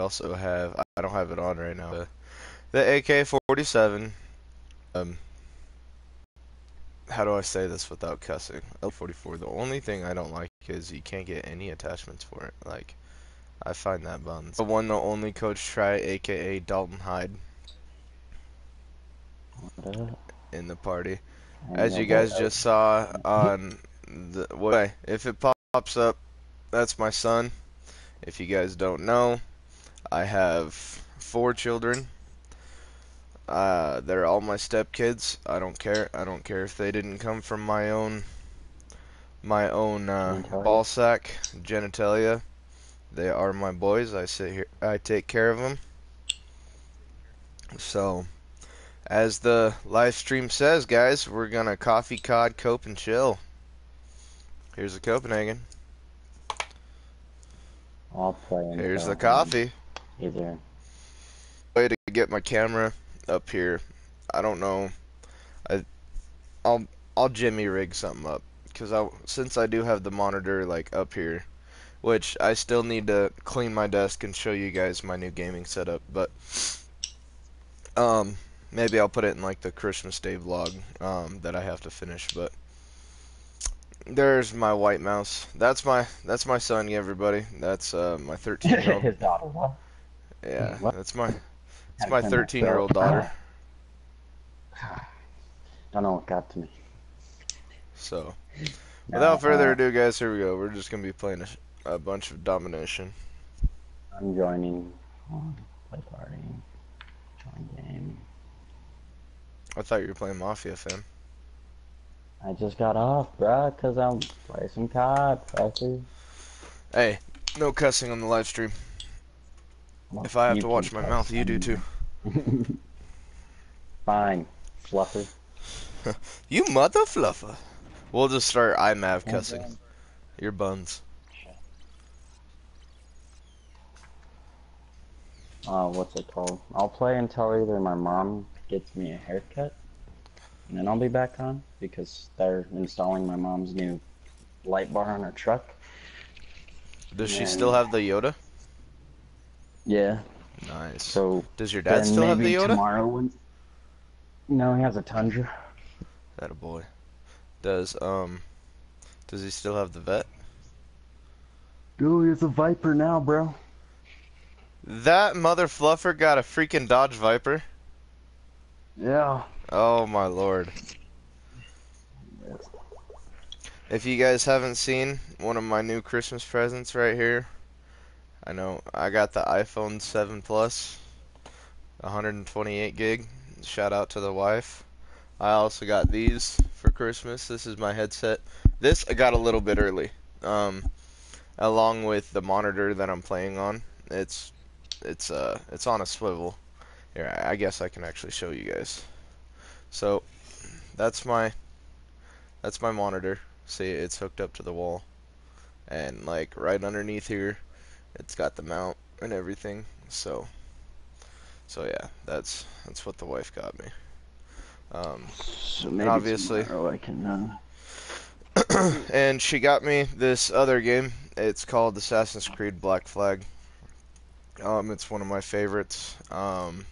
also have, I don't have it on right now, the AK-47. Um, how do I say this without cussing? L44. The only thing I don't like is you can't get any attachments for it. Like, I find that buns. The one, the only coach try, aka Dalton Hyde, in the party. As you guys just saw on the way, if it pops up, that's my son. If you guys don't know, I have four children. Uh, they're all my stepkids. I don't care. I don't care if they didn't come from my own my own uh, ball sack genitalia. They are my boys. I sit here. I take care of them. So, as the live stream says, guys, we're gonna coffee, cod, cope, and chill. Here's the Copenhagen. I'll play. Here's the coffee. Either. Way to get my camera up here. I don't know. I I'll I'll jimmy rig something up because I since I do have the monitor like up here, which I still need to clean my desk and show you guys my new gaming setup. But um, maybe I'll put it in like the Christmas Day vlog um, that I have to finish. But there's my white mouse. That's my that's my son, everybody. That's uh, my 13 year old. His daughter. What? Yeah, What? that's my that's my 13 year old daughter. Don't know what got to me. So, without further ado, guys, here we go. We're just gonna be playing a, a bunch of domination. I'm joining. Oh, play party. Join game. I thought you were playing Mafia, fam. I just got off, bruh, because I'm playing some COD, fucker. Hey, no cussing on the live stream. If I have to watch my mouth, you do too. Fine, fluffer. You mother fluffer. We'll just start IMAV cussing. Your buns. Uh, what's it called? I'll play until either my mom gets me a haircut, and then I'll be back on because they're installing my mom's new light bar on her truck. Does she Yeah. still have the Yoda? Yeah. Nice. So Does your dad still have the Yoda? tomorrow when. No, he has a Tundra. That a boy. Does um, does he still have the vet? Dude, he has a Viper now, bro. That mother fluffer got a freaking Dodge Viper. Yeah. Oh my lord. If you guys haven't seen one of my new Christmas presents right here, I know I got the iPhone 7 Plus, 128 gig. Shout out to the wife. I also got these for Christmas. This is my headset. This I got a little bit early, um, along with the monitor that I'm playing on. It's it's uh it's on a swivel. Here, I I guess I can actually show you guys. So, that's my that's my monitor. See, it's hooked up to the wall. And like right underneath here, it's got the mount and everything. So so yeah, that's that's what the wife got me. Um So maybe obviously- I can. Uh, and she got me this other game. It's called Assassin's Creed Black Flag. Um, it's one of my favorites. Um,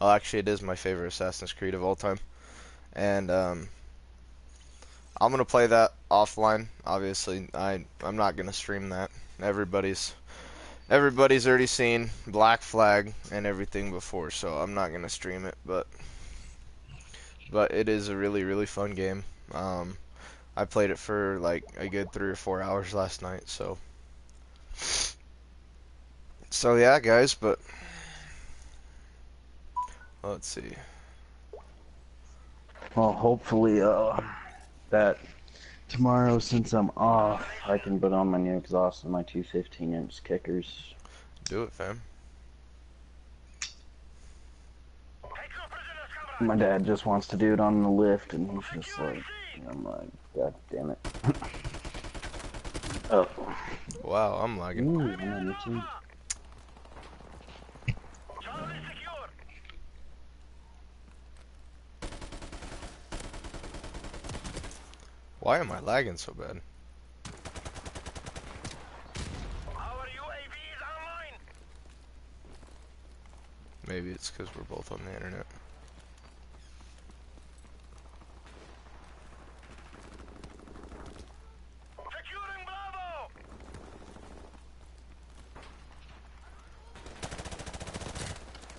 well, actually, it is my favorite Assassin's Creed of all time. And um, I'm gonna play that offline. Obviously, I I'm not gonna stream that. Everybody's everybody's already seen Black Flag and everything before, so I'm not gonna stream it. But but it is a really really fun game. Um, I played it for like a good three or four hours last night, so. So yeah, guys, but let's see. well, hopefully, uh, that tomorrow, since I'm off, I can put on my new exhaust and my two 15 inch kickers. Do it, fam. My dad just wants to do it on the lift, and he's just like, I'm like, God damn it. oh. Wow, I'm lagging. Ooh, I'm on your team. Why am I lagging so bad? Our UAV is online. Maybe it's because we're both on the internet.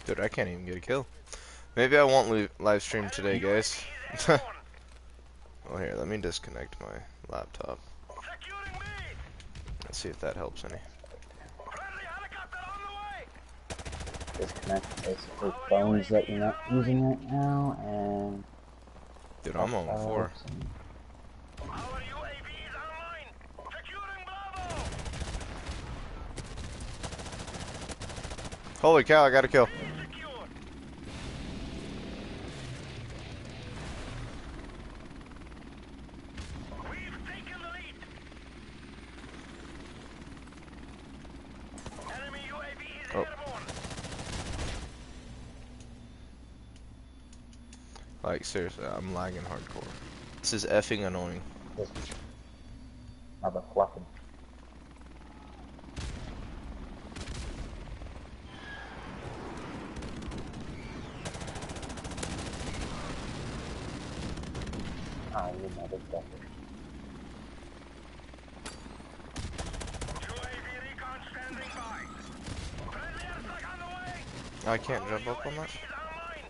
Dude, I can't even get a kill. Maybe I won't live stream today, guys. Is airborne. oh, here, let me disconnect my laptop. Let's see if that helps any. Friendly helicopter on the way! Disconnect basically phones that you're not using right now and. Dude, I'm on four. laptops and- Our UAV is online! Securing Bravo! Holy cow, I got a kill. Secured! We've taken the lead! Enemy UAV is Oh. airborne! Like, seriously, I'm lagging hardcore. This is effing annoying. This mother fluffing. Ah, you motherfucker. UAV recon standing by! Friendly airstrike on the way! I can't jump up on that. Is online!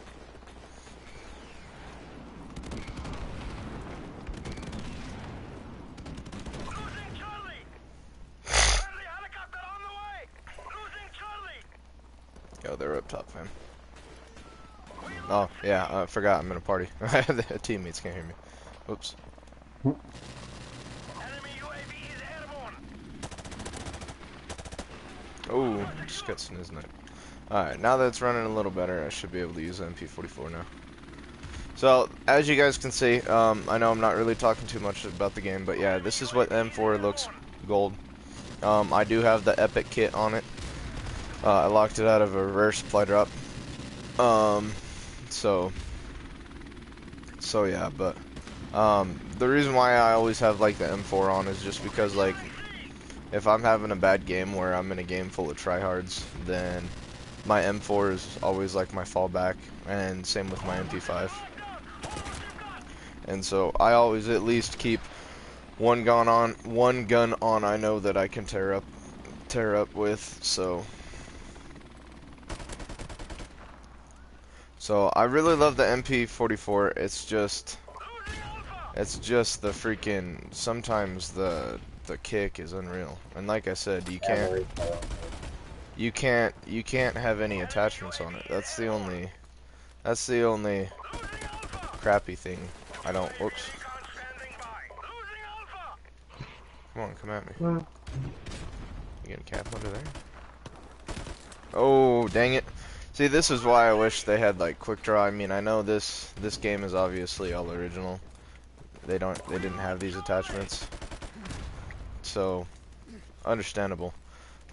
Losing Charlie! Friendly helicopter on the way! Losing Charlie! Yo, they're up top, fam. Oh, yeah, I forgot I'm in a party. the teammates can't hear me. Oops. Enemy UAV is airborne! Oh, just got sniznicked. Alright, now that it's running a little better, I should be able to use the MP44 now. So, as you guys can see, um, I know I'm not really talking too much about the game, but yeah, this is what M4 looks gold. Um, I do have the Epic kit on it. Uh, I locked it out of a reverse supply drop. Um, so, so yeah, but, um, the reason why I always have, like, the M4 on is just because, like, if I'm having a bad game where I'm in a game full of tryhards, then my M4 is always like my fallback, and same with my MP5. And so I always at least keep one gun on, one gun on. I know that I can tear up, tear up with. So, so I really love the MP44. It's just, it's just the freaking. Sometimes the the kick is unreal. And like I said, you can't. You can't you can't have any attachments on it. That's the only that's the only crappy thing. I don't whoops. Recon standing by! Losing Alpha! Come on, come at me. You gonna cap under there? Oh, dang it. See, this is why I wish they had like quick draw. I mean, I know this this game is obviously all original. They don't they didn't have these attachments. So, understandable.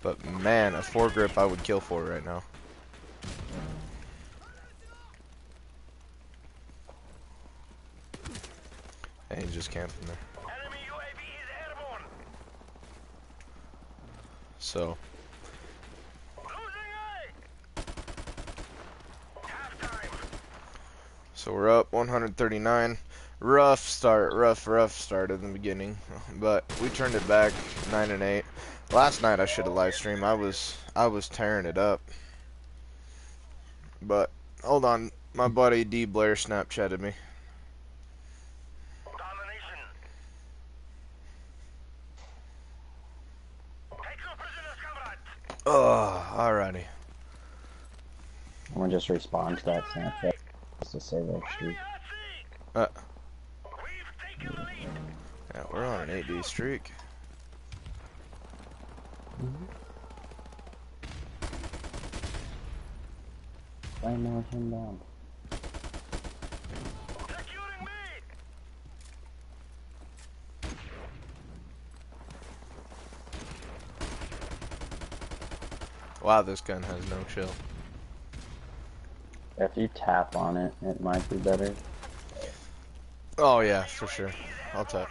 But man, a foregrip I would kill for right now. And he just camping there. So, Losing A! Halftime! So we're up 139. Rough start, rough, rough start in the beginning, but we turned it back nine and eight. Last night I should have live streamed. I was I was tearing it up. But hold on, my buddy D Blair Snapchatted me. Domination! Take no prisoners, comrades! Oh, alrighty. I'm gonna just respond to that Snapchat just to save our streak. Enemy at sea! Uh. We've taken the lead! Yeah, we're on an 8 D streak. Claymore him down. Wow, this gun has no chill. If you tap on it, it might be better. Oh yeah, for sure. I'll tap.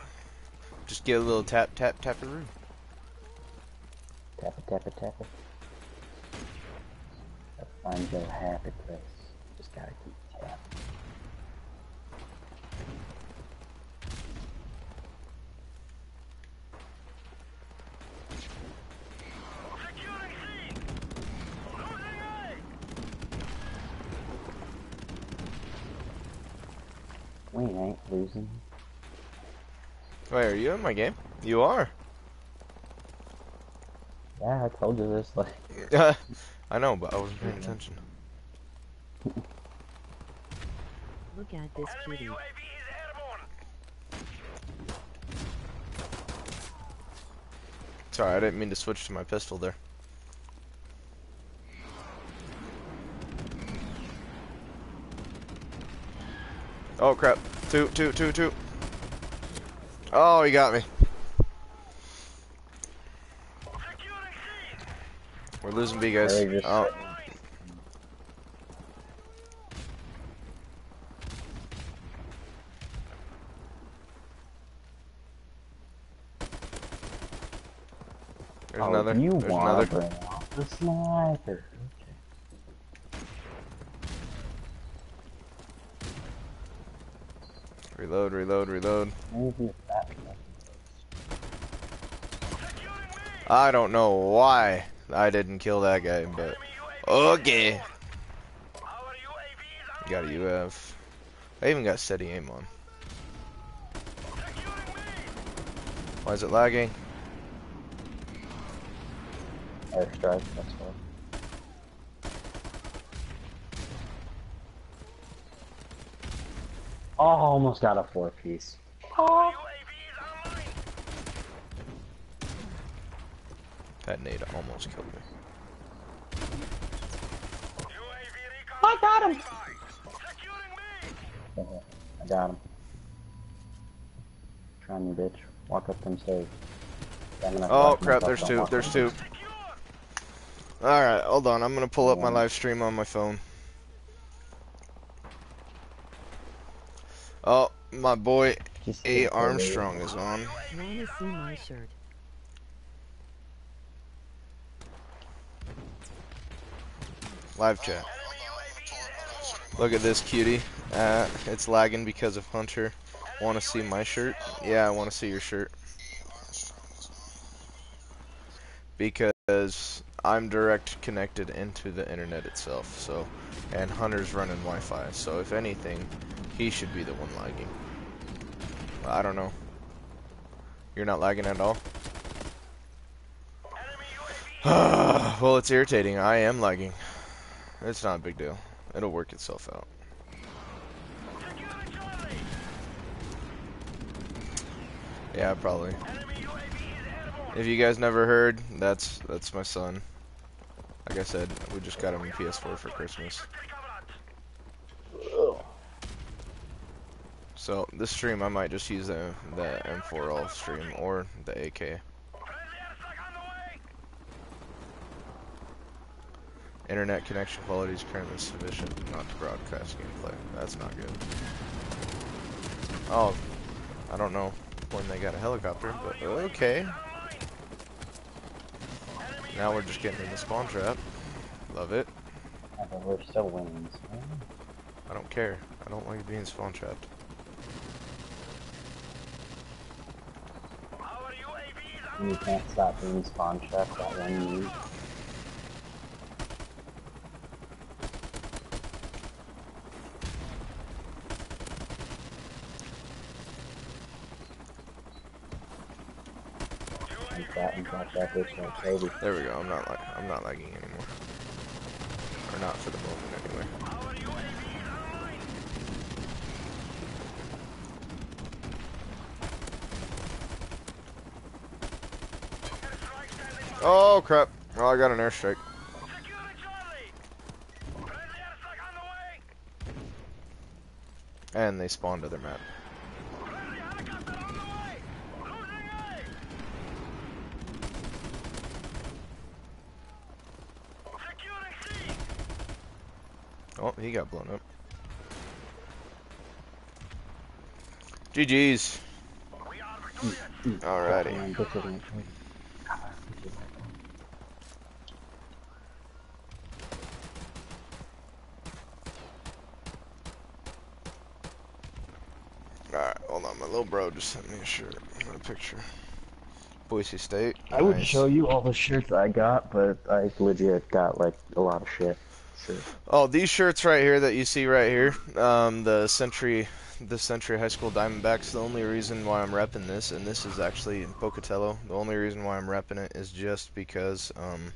Just get a little tap, tap, tap a room. Tap it, tap it, tap it. Find your happy place. Just gotta keep tapping. Securing C. Losing A. We ain't losing. Wait, are you in my game? You are. Yeah, I told you this. Like, I know, but I wasn't paying attention. Look at this Enemy cutie. UAV is airborne. Sorry, I didn't mean to switch to my pistol there. Oh crap. Two, two, two, two. Oh, he got me. We're losing B, guys. Oh, there's oh, another. you There's want another. to bring out the sniper. Reload, reload, reload. Maybe if that Securing B. I don't know why I didn't kill that guy, but okay. Our UAV is Got a UF. I even got steady aim on. Why is it lagging? airstrike, that's why. Oh, almost got a four piece. Our UAV. That nade almost killed me. I got him! Securing B. I got him. Try me, bitch. Walk up them stairs. I'm Oh crap, there's two, there's two. Alright, hold on, I'm gonna pull up my live stream on my phone. Oh, my boy Just A. Armstrong is on. Wanna see my shirt? Live chat. Look at this cutie. Uh, it's lagging because of Hunter. Want to see my shirt? Yeah, I want to see your shirt. Because I'm direct connected into the internet itself, so and Hunter's running Wi-Fi. So if anything, he should be the one lagging. I don't know. You're not lagging at all. Well, it's irritating. I am lagging. It's not a big deal. It'll work itself out. Yeah, probably. If you guys never heard, that's that's my son. Like I said, we just got him a PS4 for Christmas. So this stream, I might just use the the M4 all stream or the AK. Friendly airstrike on the way. Internet connection quality is currently sufficient not to broadcast gameplay. That's not good. Oh, I don't know when they got a helicopter, but okay. Now we're just getting in the spawn trap. Love it. Yeah, but we're still winning. So. I don't care. I don't like being spawn trapped. UAV is You can't stop being spawn trapped that one you like that and drop that bitch like Kobe. There we go. I'm not like I'm not lagging anymore. Or not for the moment anyway. Our UAV is online. Airstrike standing by. Oh crap! Oh, I got an airstrike. Securing Charlie. Friendly airstrike on the way. And they spawned other map. Friendly helicopter on the way. Losing A. Securing C. Oh, he got blown up. GG's. Are mm, victorious. Mm. Alrighty. Man, bitches like Kobe. God, bitches like Kobe. Uh, my little bro just sent me a shirt, a picture. Boise State. I would nice. show you all the shirts I got, but I legit got like a lot of shit. So, Oh, these shirts right here that you see right here, um, the Century, the Century High School Diamondbacks. The only reason why I'm repping this, and this is actually in Pocatello. The only reason why I'm repping it is just because, um,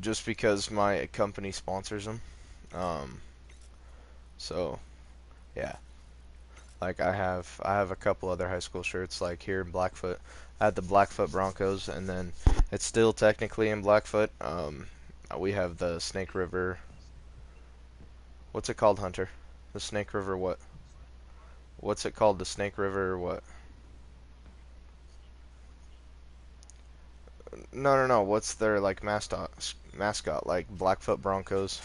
just because my company sponsors them. Um, so, yeah. Like I have, I have a couple other high school shirts, like here in Blackfoot. I had the Blackfoot Broncos, and then it's still technically in Blackfoot. Um, we have the Snake River. What's it called, Hunter? The Snake River what? What's it called? The Snake River what? No, no, no. What's their like mascot? Mascot like Blackfoot Broncos.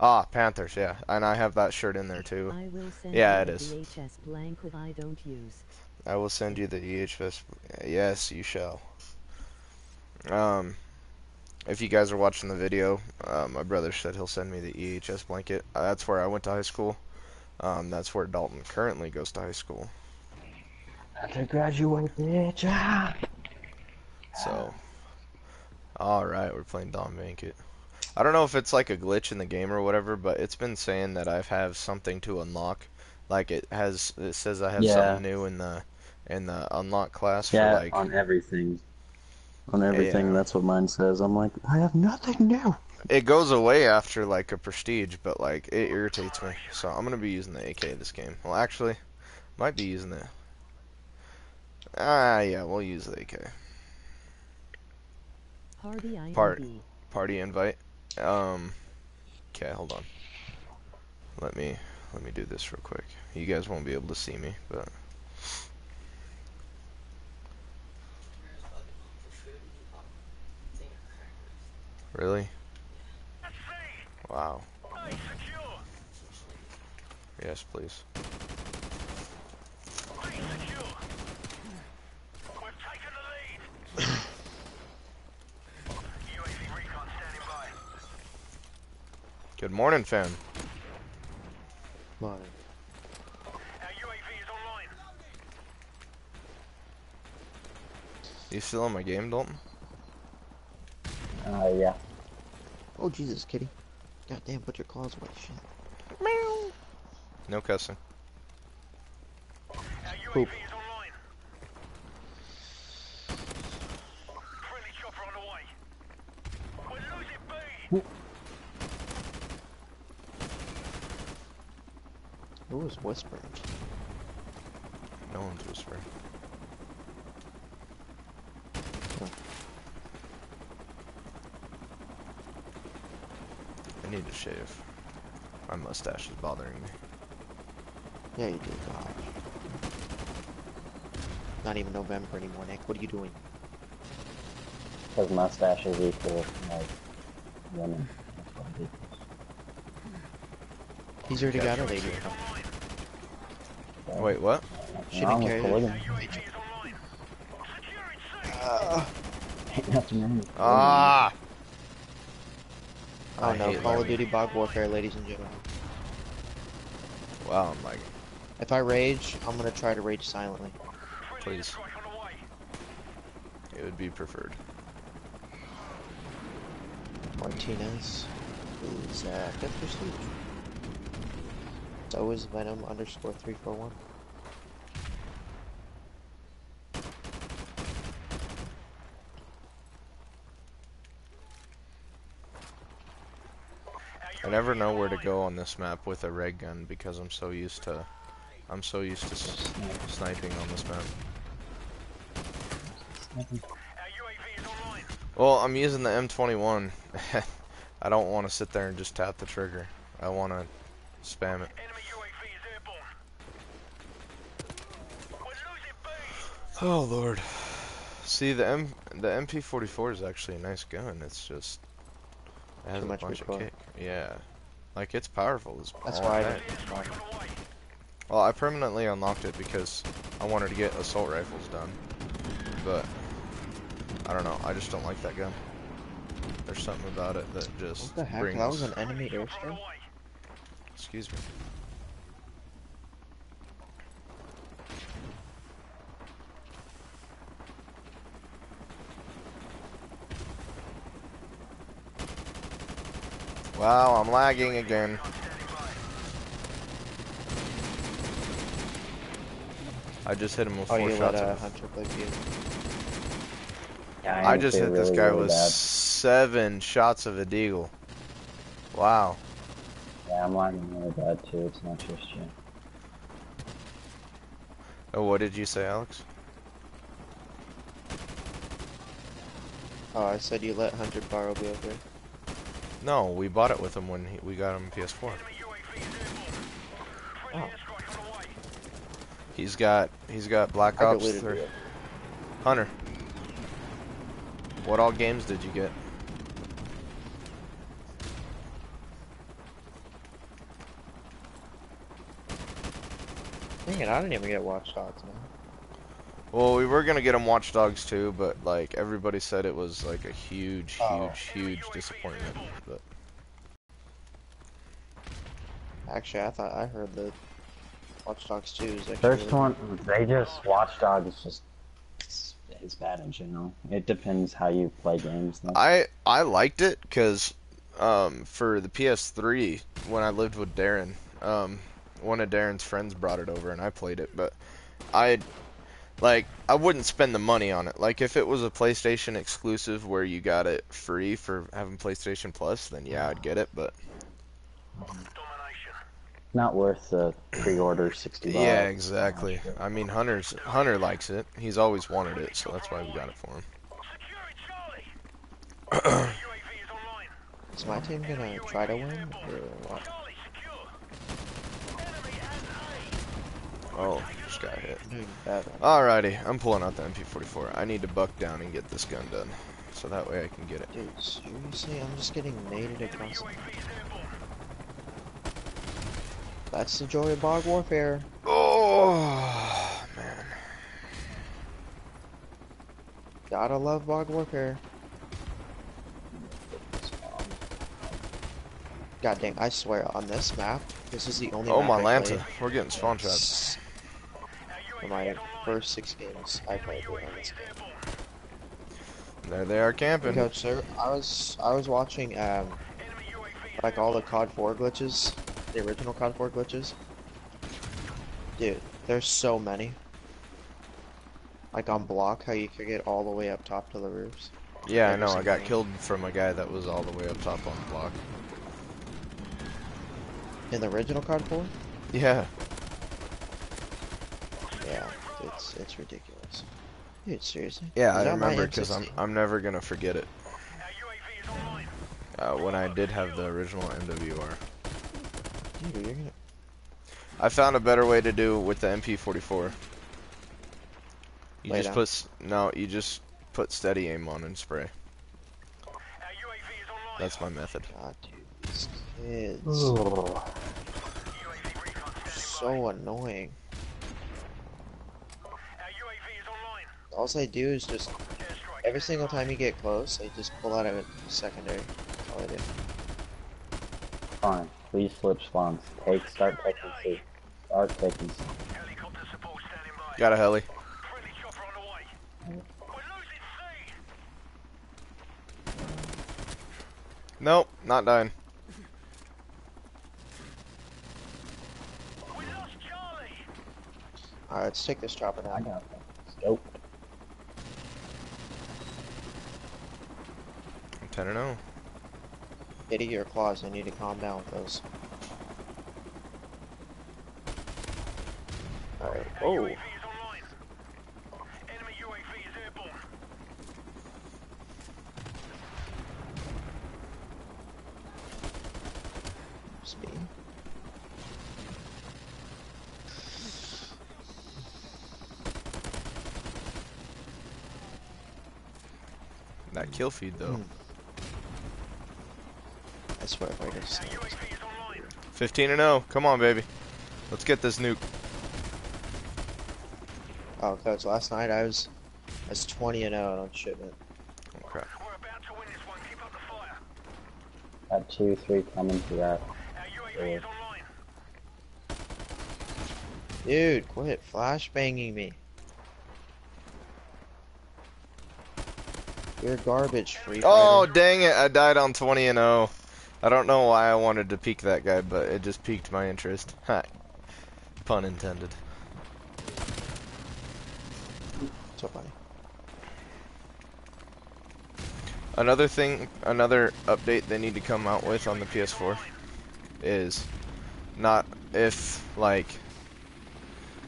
Ah, Panthers. Yeah, and I have that shirt in there too. I will send Yeah, you it the is. VHS blank that I don't use. I will send you the EHS. Yes, you shall. Um, if you guys are watching the video, uh, my brother said he'll send me the EHS blanket. Uh, that's where I went to high school. Um, that's where Dalton currently goes to high school. to graduate, bitch. Ah! So, all right, we're playing Don Bankit. I don't know if it's like a glitch in the game or whatever, but it's been saying that I have something to unlock. Like it has, it says I have Yeah. something new in the in the unlock class Yeah, for like on everything. On everything, Yeah. that's what mine says. I'm like, I have nothing new. It goes away after like a prestige, but like it irritates me. So I'm gonna be using the AK this game. Well, actually, might be using the. Ah, yeah, we'll use the AK. Hardy IMB. Part. Party invite. Um. Okay, hold on. Let me let me do this real quick. You guys won't be able to see me, but. Really? Wow. Yes, please. Base secure. We've taken the lead. UAV recon standing by. Good morning, fam. Our UAV is online. You still in my game, Dalton? Uh, yeah. Oh Jesus, kitty. Goddamn, put your claws away, shit. No cussing. Our UAV Poop. is online. Friendly chopper on the way. We're losing B. Who was whispering? No one's whispering. I need to shave. My mustache is bothering me. Yeah, you do, God. Not even November anymore, Nick. What are you doing? Because mustaches equal, like, women. That's what it is. He's already got a lady. So, Wait, what? She wrong didn't with care. polygamy. UAV is online. Securing C. Uh, Ain't nothing wrong with polygamy. Ah! oh I no, hate Call of. Duty bog warfare, ladies and gentlemen. Wow, I'm like, If I rage, I'm gonna try to rage silently. Please. strike on the way. it would be preferred. Martinez is uh, fifth prestige. It's always Venom underscore three four one. I never know where to go on this map with a red gun because I'm so used to, I'm so used to sniping on this map. Well, I'm using the M21. I don't want to sit there and just tap the trigger. I want to spam it. Enemy UAV is airborne. We're losing B. Oh lord. See the M the MP44 is actually a nice gun. It's just it has Too a much bunch of kick. Yeah. Like it's powerful as That's why I heck. don't Strike on the way. Well, I permanently unlocked it because I wanted to get assault rifles done. But I don't know. I just don't like that gun. There's something about it that just What the heck? brings. That was an enemy Chopper airstrike? Excuse me. Wow, I'm lagging again. I just hit him with Oh, four you let shots. uh, of- Hunter play you. Yeah, I am just too, hit this guy really with bad. seven shots of a deagle. Wow. Yeah, I'm lagging really bad too. It's not just you. Oh, what did you say, Alex? Oh, I said you let Hunter borrow BO3. No, we bought it with him when he, we got him PS4. Oh, He's got he's got Black I Ops deleted 3. Hunter. What all games did you get? Dang it, I didn't even get Watch Dogs, man. Well, we were gonna get him Watch Dogs too, but like everybody said it was like a huge, Oh. huge, huge disappointment. But Actually, I thought I heard that Watch Dogs 2 is actually First one, they just Watchdog is just it's, it's bad in general. It depends how you play games. Though. I I liked it because um, for the PS3 when I lived with Darren, um, one of Darren's friends brought it over and I played it, but I like I wouldn't spend the money on it. Like if it was a PlayStation exclusive where you got it free for having PlayStation Plus, then yeah, I'd get it. But Not worth the pre-order sixty. yeah, exactly. I mean, Hunter's Hunter likes it. He's always wanted it, so that's why we got it for him. Secure it, Charlie. UAV is. Is my team gonna try to win, or what? Charlie, secure. Enemy at A. Oh, just got hit. I'm doing bad right Alrighty, I'm pulling out the MP44. I need to buck down and get this gun done, so that way I can get it. Dude, seriously? I'm just getting naded across the That's the joy of bog warfare. Oh man, Gotta love bog warfare. God dang, I swear, on this map, this is the only oh my Lanta, we're getting spawn trapped. For my first six games, I played on this game. There they are camping. Coach, sir, I was I was watching um like all the COD 4 glitches, the original COD 4 glitches. Dude, there's so many. Like on Bloc, how you could get all the way up top to the roofs. Yeah, I know. I got killed from a guy that was all the way up top on the Bloc. In the original COD 4? Yeah, Yeah, it's it's ridiculous. Dude, seriously? yeah, I that my remember because I'm I'm never gonna forget it. Our UAV is online. Uh, when I did have the original MWR, Dude, you're gonna. I found a better way to do it with the MP44. You Lay just down. put no, you just put steady aim on and spray. Our UAV is online. That's my method. God, dude, these kids. Ugh. UAV recon standing So annoying. by. Our UAV is online. All they do is just every single time you get close, they just pull out of a secondary. That's all they do. Fine. Please flip spawns. Take. Start taking C. Start taking C. Helicopter support standing by. Got a heli. Friendly chopper on the way. We're losing C. Nope, not dying. We lost Charlie. Alright, let's take this chopper I down. got that. Scope. I'm 10 and oh. 0. Kitty, your claws, I need to calm down with those. Alright, Our oh, UAV is online. Enemy UAV is airborne. speed. That kill feed though. Hmm. I swear if I just Our UAV is online. 15 and 0. Come on, baby. Let's get this nuke. Oh, coach, last night I was I was 20 and 0 on shipment. Oh crap. We're about to win this one. Keep up the fire. Got two, three coming to that. Our UAV is online. Dude, quit flash banging me. You're garbage, free Oh fighter. dang it! I died on 20 and 0. I don't know why I wanted to peek that guy, but it just piqued my interest. Ha. Pun intended. So funny. Another thing, another update they need to come out with on the PS4 is not if like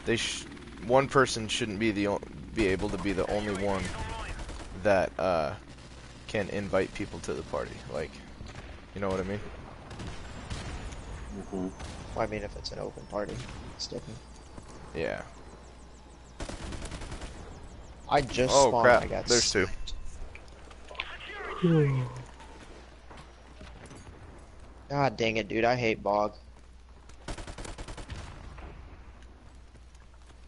they sh one person shouldn't be the be able to be the only one that uh can invite people to the party. Like, you know what I mean? hmm Well, I mean, if it's an open party, it's different. Yeah. I just Oh spawned. crap! I got There's two. God dang it, dude! I hate bog.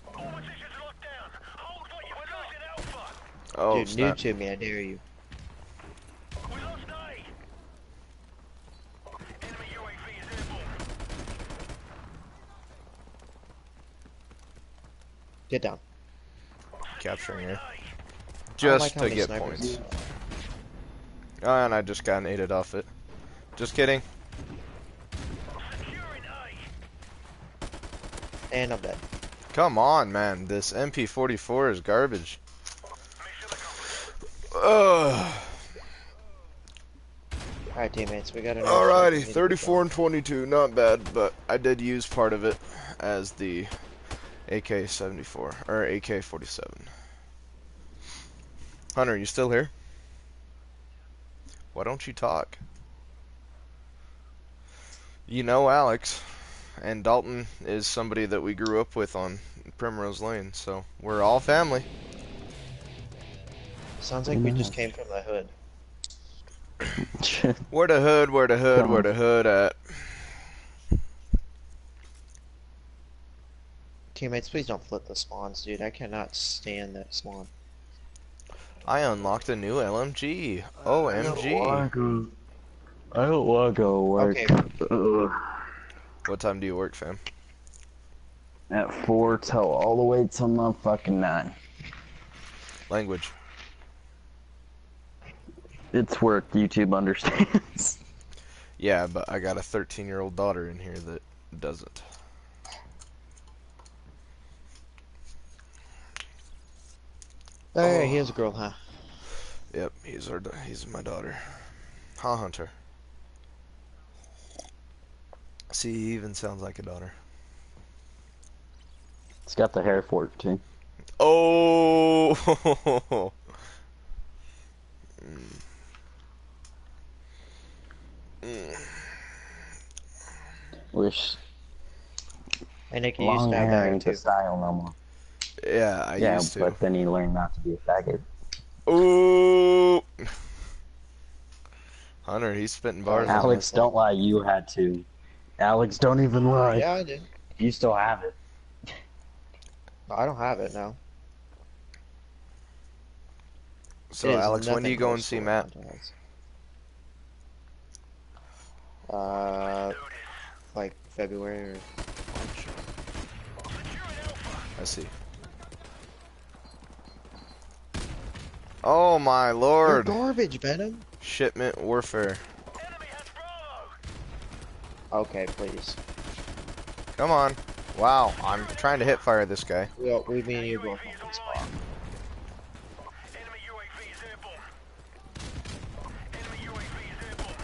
All positions locked down. Hold what you we're losing Alpha. Oh dude, snap! new to me. I dare you. We lost A. Enemy UAV is airborne. Get down. Capturing her just like to get snipers points. Oh, and I just got naded off it. Just kidding. And I'm dead. Come on, man. This MP44 is garbage. Ugh. Alright, teammates, we got an. Alrighty, 34 and 22, not bad, but I did use part of it as the AK-74 or AK-47. Hunter, you still here? Why don't you talk? You know Alex, and Dalton is somebody that we grew up with on Primrose Lane, so we're all family. Sounds like we just came from the hood. Where the hood, where the hood, where the hood at? Teammates, please don't flip the spawns, dude. I cannot stand that spawn. I unlocked a new LMG. OMG. I don't want to go work. Okay. What time do you work, fam? At four till all the way till motherfucking nine. Language. It's work. YouTube understands. Yeah, but I got a 13 year old daughter in here that doesn't. Hey, he has a girl, huh? Yep, he's our, he's my daughter. Huh, Hunter? See, he even sounds like a daughter. It's got the hair for it too. Oh! Mm. Mm. Wish And Nick, you used long to have hair that too. style no more. Yeah, I yeah, used to. but then he learned not to be a faggot. Ooh! Hunter, he's spitting bars. Alex, us. don't lie. You had to. Alex, don't even lie. Yeah, I did. You still have it. No, I don't have it now. So, It is Alex, when do you go and see Matt? Uh, like February or March. I see. Oh my You're lord! garbage, Venom. Shipment warfare. Enemy has Bravo. Okay, please. Come on. Wow, I'm trying to hit fire this guy. We, all- we me and you both on this spot. Enemy UAV is airborne. Enemy UAV is airborne.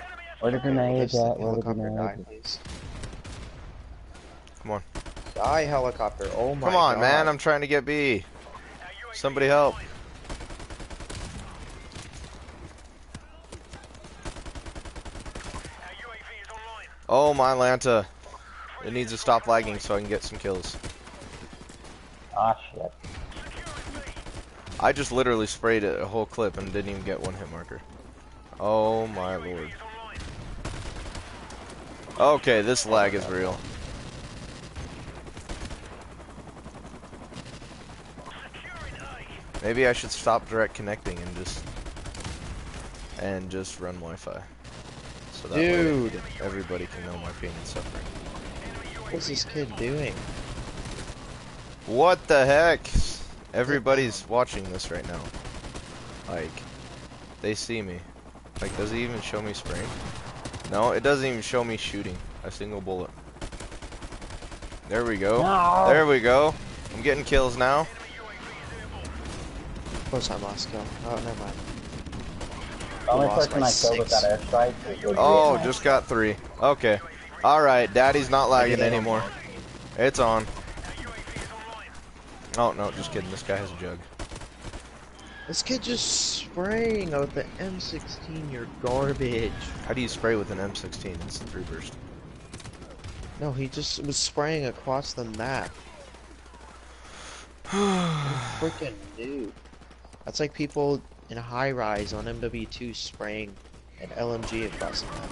Enemy has Where the grenades Just at? Where the helicopter die, grenades? please. Come on. Die, helicopter. Oh my god. Come on, God. man. I'm trying to get B. Somebody help. Our UAV is online. Oh my Lanta. It needs to stop lagging so I can get some kills. Ah, shit. I just literally sprayed it a whole clip and didn't even get one hit marker. Oh my lord. UAV is online. Okay, this lag is real. Maybe I should stop direct connecting and just and just run Wi-Fi. So that way Dude, everybody can know my pain and suffering. what's this kid doing? What the heck? Everybody's watching this right now. Like, they see me. Like, does he even show me spraying? No, it doesn't even show me shooting a single bullet. There we go. No. There we go. I'm getting kills now. Close time last kill. Oh, never mind. The only person I killed with that airstrike was legit Oh, just got three. Okay. Alright, daddy's not lagging anymore. It's on. Oh, no, just kidding. This guy has a jug. This kid just spraying out the M16. You're garbage. How do you spray with an M16? It's a three burst. No, he just was spraying across the map. Freaking noob. That's like people in a high rise on MW2 spraying an LMG across the map.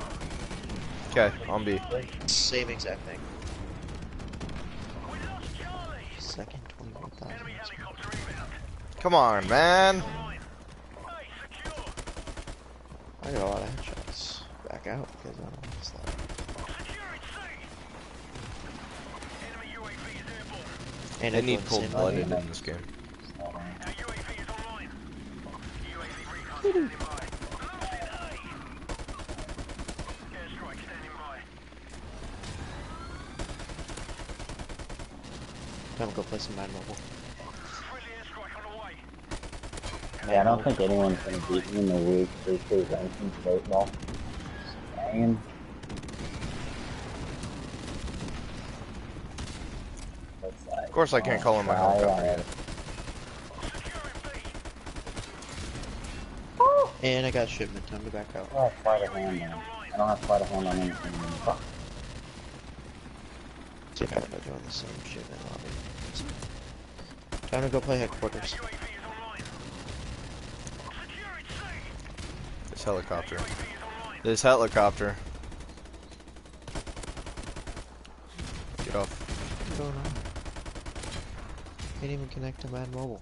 Okay, on B. Same exact thing. Second 21,000. Come on, man. I got a lot of headshots. Back out because I don't want to slap. And They need everyone's cold blooded in this game. Time to go play some Madden Mobile. Yeah, I don't think anyone's gonna beat me in the week three two ranking baseball. Saying. Looks like, Of course I can't oh, call him my try helicopter yet. And I got shipment. Time to back out. I don't have quite a hand now. I don't have quite a hand on anything. Fuck. See if I end up doing the same shipment lobby. Time to go play headquarters. This helicopter. This helicopter. Get off. What's going on? Can't even connect to Madden Mobile.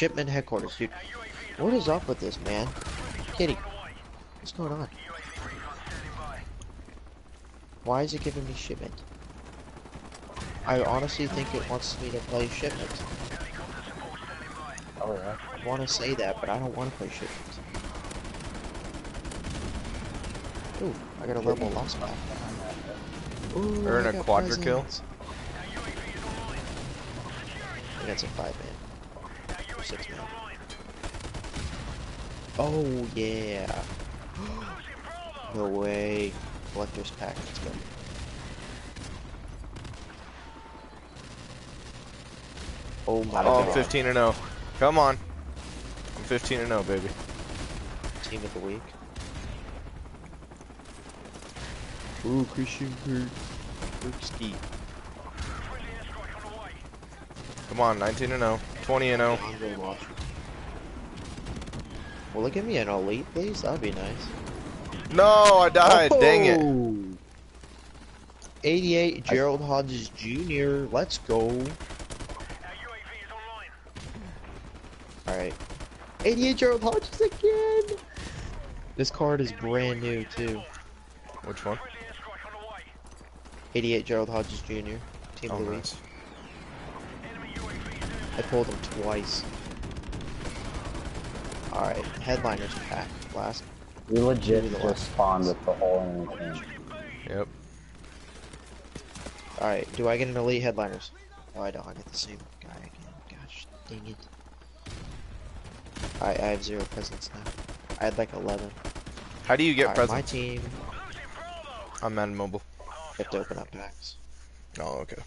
Shipment headquarters, dude. What is up with this, man? Kitty. What's going on? Why is it giving me shipment? I honestly think it wants me to play shipment. Oh, yeah. I want to say that, but I don't want to play shipment. Ooh, I got a level lost back. Ooh, Earn I a quadra kill? I got some five man. Or six man. Oh yeah. no way. Collector's pack. Let's go. Oh my Oh, I'm 15 and 0. Come on. I'm 15 and 0, baby. Team of the week. Ooh, Christian Kirk. Kirkski. Come on, 19 and 0. 20 and 0. Andre Washington. Will it give me an elite, please? That'd be nice. No, I died. Dang it. Oh! 88 Gerald Hodges Jr. Let's go. Alright. 88 Gerald Hodges again! This card is brand new too. Which one? 88 Gerald Hodges Jr. Team Oh, the nice. I pulled him twice. Alright, headliners pack. Last. We legit Maybe just last. spawned with the hole in the team. Yep. Alright, do I get an elite headliners? Oh, I don't. I get the same guy again. Gosh, dang it. I, I have zero presents now. I had like 11. How do you get Alright, my team I'm Madden Mobile. have to open up packs. Oh, okay.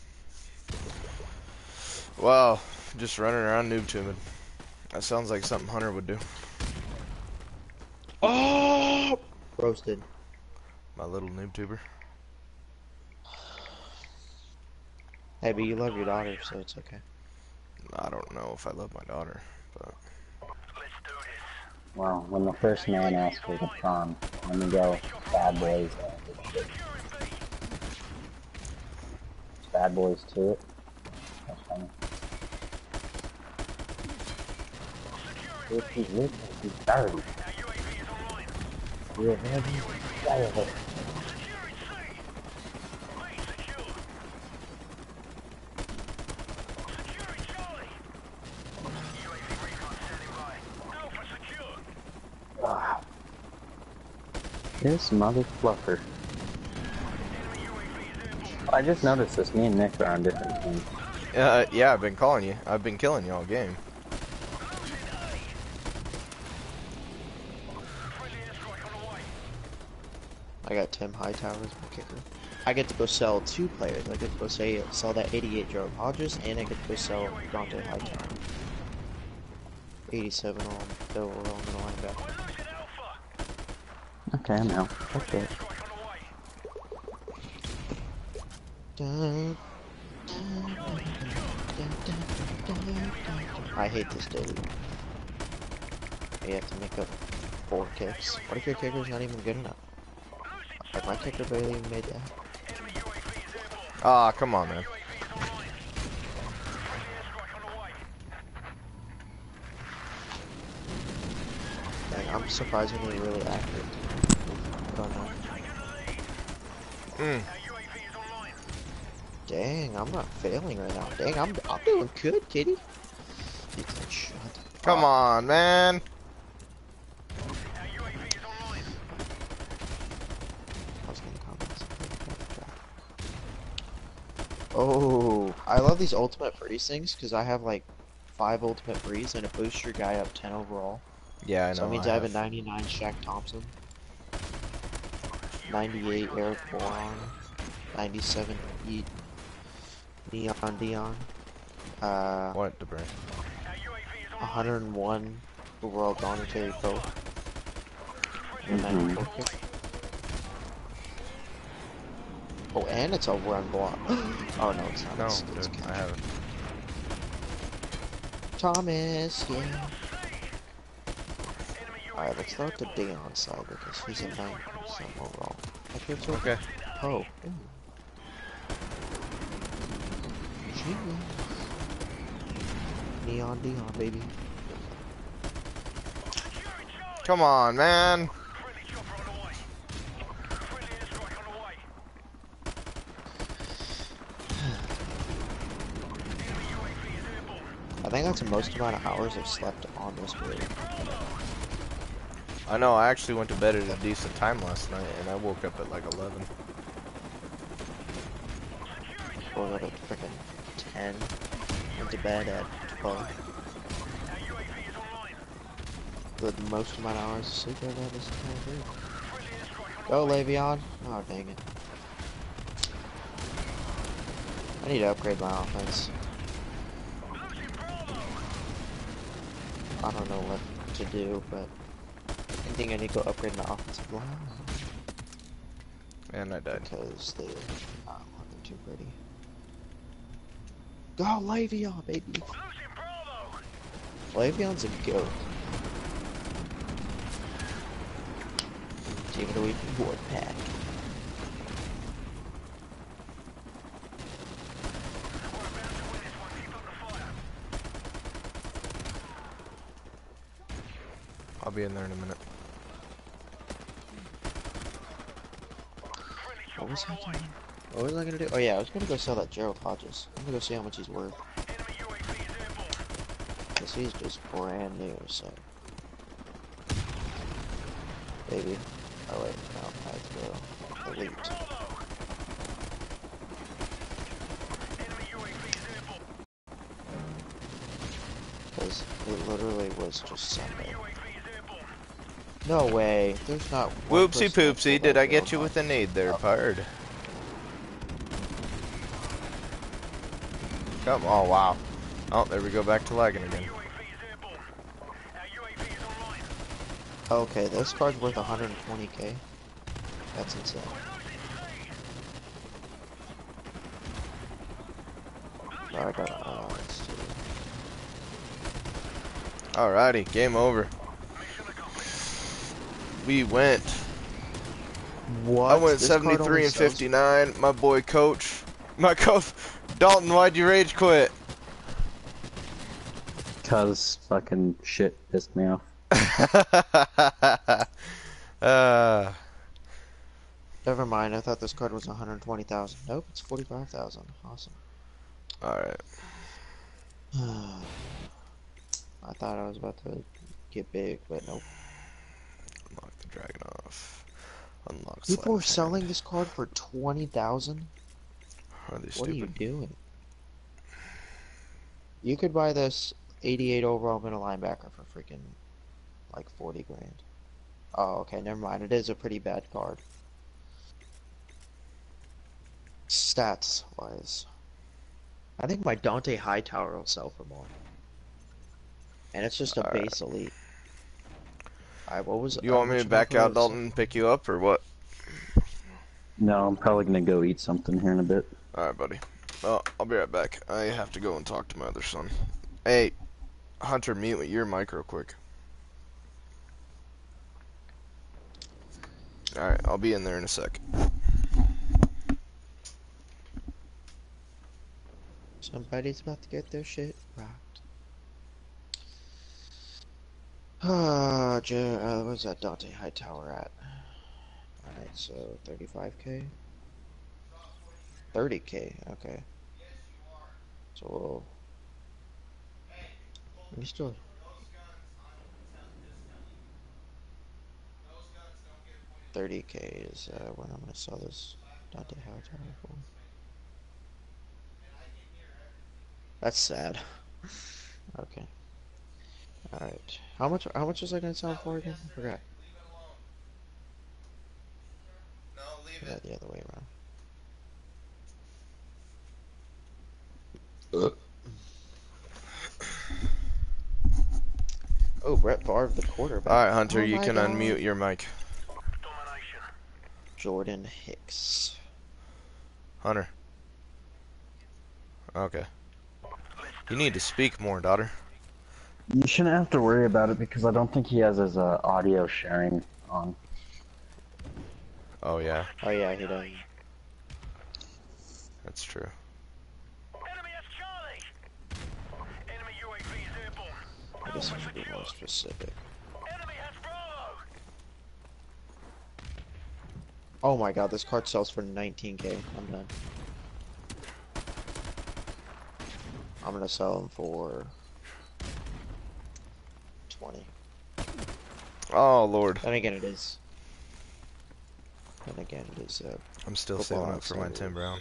Wow, just running around noob tuning. That sounds like something Hunter would do. Oh! Roasted. My little noob tuber. Hey, but you love your daughter, so it's okay. I don't know if I love my daughter, but Well, when the first man asks for the prom, let me go. Bad boys. Bad boys to it. That's funny. This. We're fire. This mother fluffer. I just noticed this. Me and Nick are on different teams. Uh, yeah, I've been calling you. I've been killing you all game. I got Tim Hightower as my kicker. I get to go sell two players. I get to go say sell that 88 Gerald Hodges, and I get to go sell Dante Hightower. 87 on the overall middle linebacker. Okay, I'm out. Okay. I hate this dude. You have to make up four kicks. What if your kicker's not even good enough? My kicker barely even made that. Ah, come on, man. Dang, I'm surprisingly really accurate. I don't know. Mm. Dang, I'm not failing right now. Dang, I'm I'm doing good, kitty. You can shut. Come on, man. I was gonna comment. Oh, I love these ultimate freeze things because I have like five ultimate freeze and it boosts your guy up 10 overall. Yeah, I know. so it means I I have a 99 Shaq Thompson, 98 Eric Boron, 97 e Neon Deion, uh, What, Debray? 101 overall Dontari Poe, and Mhm. 94 kick. Oh, and it's a run block. oh no, it's not. No, it's, it's dude. I haven't. Thomas, yeah. Alright, let's throw it to Deion's side because he's a 9% overall. I feel so Okay. Oh. Genius. Neon Deion, baby. Come on, man. That's the most amount of hours I've slept on this rig. I know. I actually went to bed at a decent time last night, and I woke up at like 11. Or at freaking 10. Went to bed at 12. The most amount of hours of sleep I've had this entire rig. Go, Le'Veon. Oh, dang it. I need to upgrade my offense. I don't know what to do, but I think I need to go upgrade my offensive line And I died. because they uh, they're too pretty. Go Le'Veon, baby. Le'Veon's a goat. Take it away from board pack. Be in there in a minute. What was I doing? What was I gonna do? Oh yeah, I was gonna go sell that Gerald Hodges. I'm gonna go see how much he's worth. Cause he's just brand new, so. Baby. Oh wait, no, I have to go elite. Cause it literally was just Sunday. No way, there's not Whoopsie poopsie, did I get you with a need there, Oh. Pard? Come oh wow. Oh, there we go back to lagging again. Okay, this card's worth 120k. That's insane. I got uh. Alrighty, game over. We went. What? I went This 73 only and sells- 59. My boy coach. My coach. Dalton, why'd you rage quit? Cause fucking shit pissed me off. uh, Never mind. I thought this card was 120,000. Nope, it's 45,000. Awesome. alright. I thought I was about to get big, but nope. Unlock People are selling this card for twenty thousand. Are they What are you doing? You could buy this 88 overall middle linebacker for freaking like 40 grand. Oh, okay, never mind. It is a pretty bad card. Stats wise, I think my Dante Hightower will sell for more. And it's just a Alright. base elite. Alright, what was You how want me to back out, this? Dalton, and pick you up, or what? No, I'm probably gonna go eat something here in a bit. All right, buddy. Well, I'll be right back. I have to go and talk to my other son. Hey, Hunter, mute your mic real quick. All right, I'll be in there in a sec. Somebody's about to get their shit rocked. Ah, uh, where's that Dante Hightower at? Alright, so 35k? 30k, okay. So little. You still. Thirty K is uh, when I'm gonna sell this Dante Hightower for. That's sad. okay. Alright. How much how much was I gonna sell for again? I forgot. No, Yeah, the other way around. Uh. Oh, Brett Favre, the quarterback. All right, Hunter, Oh you can God. unmute your mic. Domination. Jordan Hicks. Hunter. Okay. You need to speak more, daughter. You shouldn't have to worry about it because I don't think he has his uh, audio sharing on. Oh yeah, Oh yeah, he does. that's true. Enemy has Charlie. Enemy UAV is airborne. I guess I should be more specific. Enemy has Bravo. Oh my god, this card sells for 19k. I'm done. I'm gonna sell them for 20. Oh lord, Then again, it is. Then again, it is. Uh, I'm still Football saving up for my Outsiders. Tim Brown.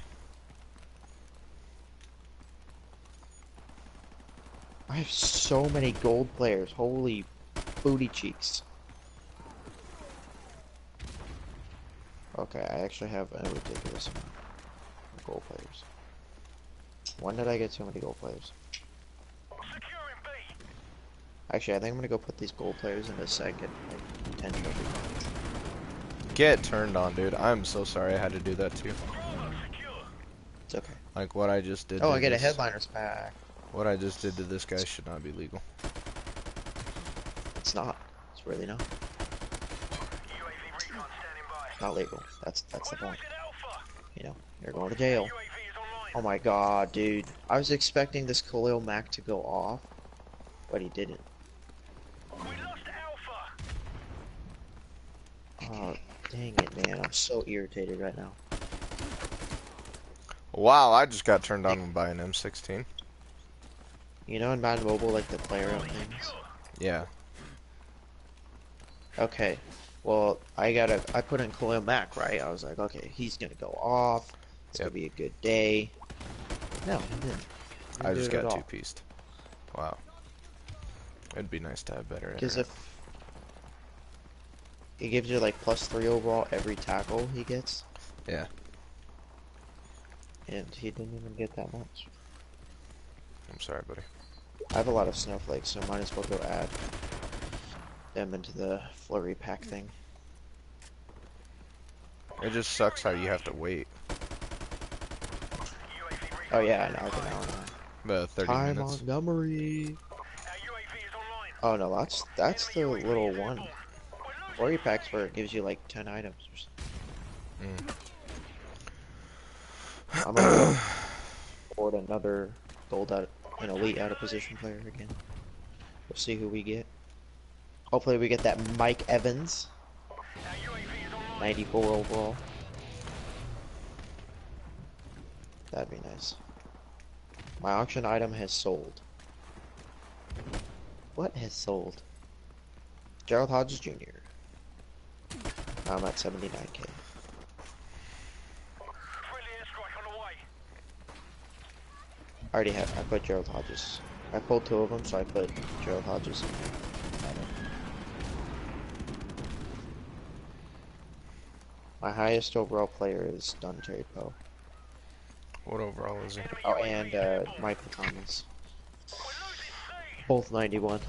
I have so many gold players. Holy booty cheeks. Okay, I actually have a ridiculous amount of gold players. When did I get so many gold players? Actually, I think I'm gonna go put these gold players in a second. Like 10 trophy. Get turned on, dude. I'm so sorry I had to do that too. It's okay. Like what I just did. Oh, I get a headliner's pack. What I just did to this guy should not be legal. It's not. It's really not. UAV recon standing by. Not legal. That's that's the point. You know, you're going to jail. UAV is online. Oh my god, dude. I was expecting this Khalil Mack to go off, but he didn't. We lost Alpha. Oh, dang it, man. I'm so irritated right now. Wow, I just got turned on by an M16. You know in Madden Mobile, like the player up things? Yeah. Okay. Well, I gotta, I put in Khalil Mack, right? I was like, okay, he's gonna go off. It's Yep. gonna be a good day. No, he didn't. I Didn't just got two pieced. Wow. It'd be nice to have better Because if he gives you like plus three overall every tackle he gets. Yeah. And he didn't even get that much. I'm sorry, buddy. I have a lot of snowflakes, so might as well go add them into the flurry pack thing. It just sucks how you have to wait Oh yeah, an hour an hour. about 30 Ty minutes. Montgomery. Our UAV is online. Oh no, that's that's the little one. Airborne. We're Flurry losing packs where it gives you like ten items or something. Mm. I'm gonna board another gold out an elite out of position player again. We'll see who we get. Hopefully we get that Mike Evans, Our UAV is online. 94 overall. That'd be nice. My auction item has sold. What has sold? Gerald Hodges Jr. I'm at 79k. Friendly airstrike on the way. I already have. I put Gerald Hodges. I pulled two of them, so I put Gerald Hodges in there. My highest overall player is Dante Poe. What overall is he? Oh, and uh, Michael Thomas. We're losing C. Both 91.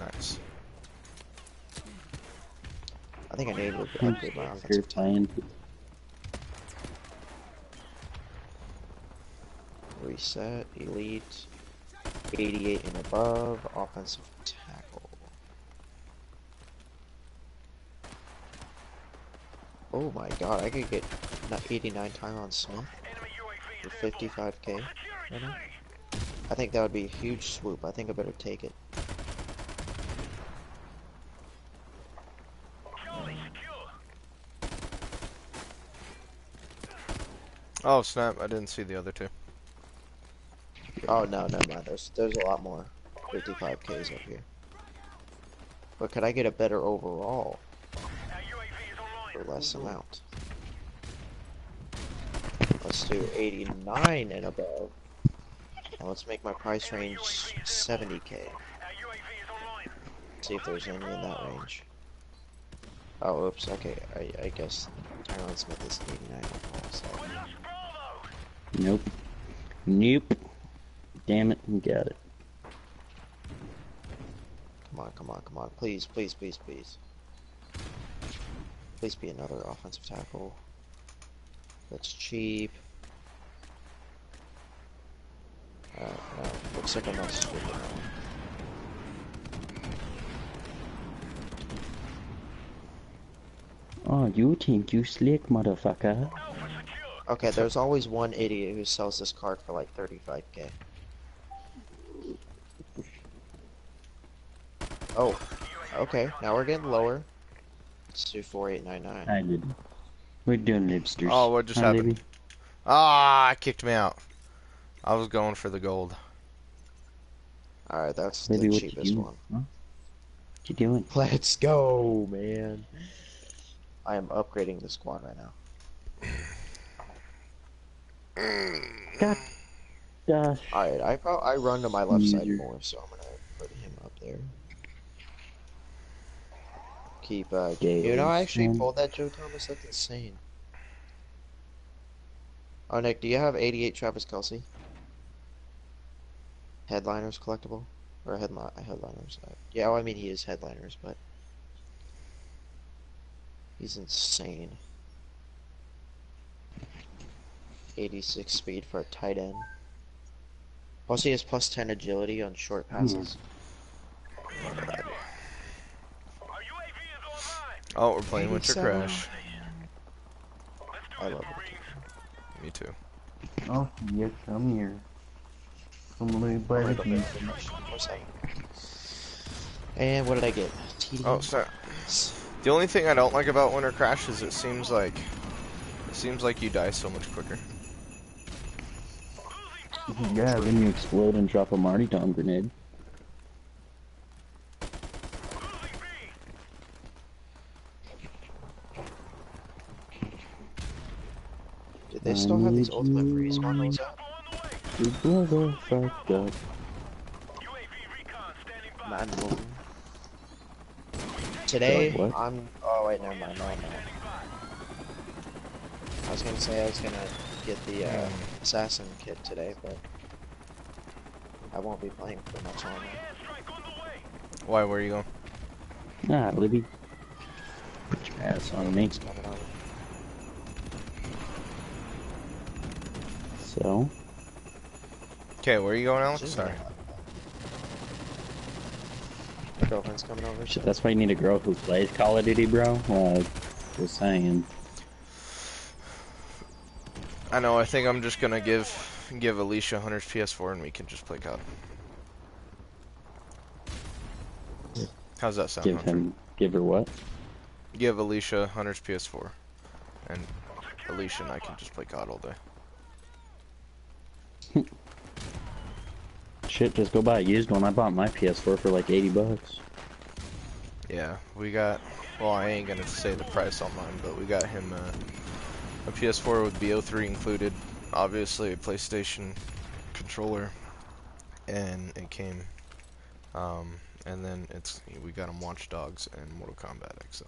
Nice. I think I need to upgrade my offensive playing. Reset, elite, 88 and above, offensive tackle. Oh my god, I could get not 89 Tyron Smith Enemy for 55k. Right. I think that would be a huge swoop. I think I better take it. Oh snap! I didn't see the other two. Oh no, never mind. There's there's a lot more 55ks up here. But could I get a better overall for less amount? Let's do 89 and above. Let's make my price range 70k. Our UAV is online. See if there's any in that range. Oh, oops. Okay, I, I guess Tyron Smith is 89 overall. So. We. Nope. Nope. Damn it, you got it. Come on, come on, come on. Please, please, please, please. Please be another offensive tackle. That's cheap. No. Looks like I'm not stupid. Oh, you think you slick, motherfucker. Alpha secure. Okay, there's always one idiot who sells this card for like 35k. Oh, okay. Now we're getting lower. Let's do 4899. I did. We're doing lipsters. Oh, what just Huh, happened? baby? Ah, kicked me out. I was going for the gold. Alright, that's Baby, the what you cheapest one. Huh? What you doing? Let's go, man. I am upgrading the squad right now. God. Gosh. Alright, I pro- I run to my left side more, so I'm gonna put him up there. Keep uh Gay you know I actually man. pulled that Joe Thomas, that's insane. Oh Nick, do you have eighty eight Travis Kelce? Headliners collectible? Or headline headliners. Uh, yeah, well, I mean he is headliners, but he's insane. 86 speed for a tight end. Plus he has plus 10 agility on short passes. Our UAV is online. Oh, we're playing Winter 87. Crash. I love it. Me too. Oh, yeah, come here. Come lay by Alright, the okay. beach. One second. And what did I get? TD. Oh, sorry. The only thing I don't like about Winter Crash is it seems like it seems like you die so much quicker. Yeah, then you explode and drop a martyrdom grenade. Did they still have these ultimate breeze models out? Bravo on the way. You motherfucker. UAV recon standing by. Man, no. Today, What? I'm. Oh wait, never mind. No, no. I was gonna say I was gonna get the uh, assassin kit today, but I won't be playing for much longer. Airstrike on the way. Why? Where are you going? Ah, Libby. Put your ass on me. Coming over. So, Okay, where are you going, Alex? She's Sorry. not- girlfriend's coming over. shit, that's why you need a girl who plays Call of Duty, bro. Uh, just saying. I know. I think I'm just gonna give give Alicia Hunter's PS4 and we can just play COD. How's that sound? Give Hunter? him, give her what? Give Alicia Hunter's PS4, and Alicia and I can just play COD all day. Shit, just go buy a used one. I bought my PS4 for like 80 bucks. Yeah, we got well, I ain't gonna say the price on mine, but we got him uh, a PS4 with BO3 included, obviously a PlayStation controller, and it came, um, and then it's we got him Watch Dogs and Mortal Kombat XL.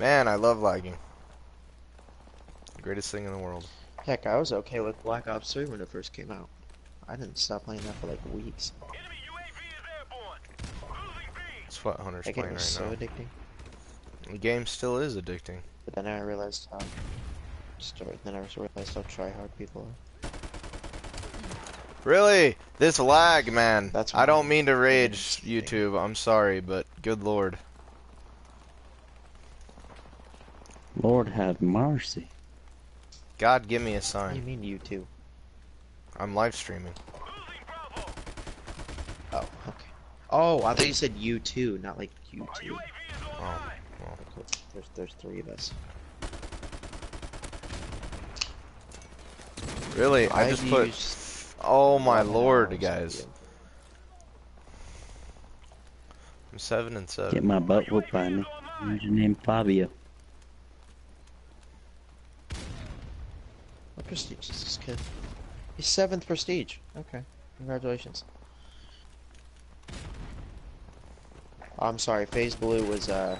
Man, I love lagging. Greatest thing in the world. Heck, I was okay with Black Ops 3 when it first came out. I didn't stop playing that for like weeks. Enemy UAV is airborne. Losing B. That's what Hunter's That game playing was right so now. addicting. The game still is addicting. But then I realized how start then I realized how try hard people are. Really? This lag, man. That's I don't mean to rage, YouTube. I'm sorry, but good lord. Lord have mercy. God, give me a sign. What do you mean you two? I'm live streaming. Oh, okay. Oh, I thought you said you two, not like you Our two. UAV is Oh, online. well. Cool. There's there's three of us. Really? I I've just put. Oh my one lord, hour guys. video. I'm seven and seven. Get my butt whooped by me. What's your name, Fabio? What prestige is this kid? He's seventh prestige. Okay, congratulations. I'm sorry, Phase Blue was uh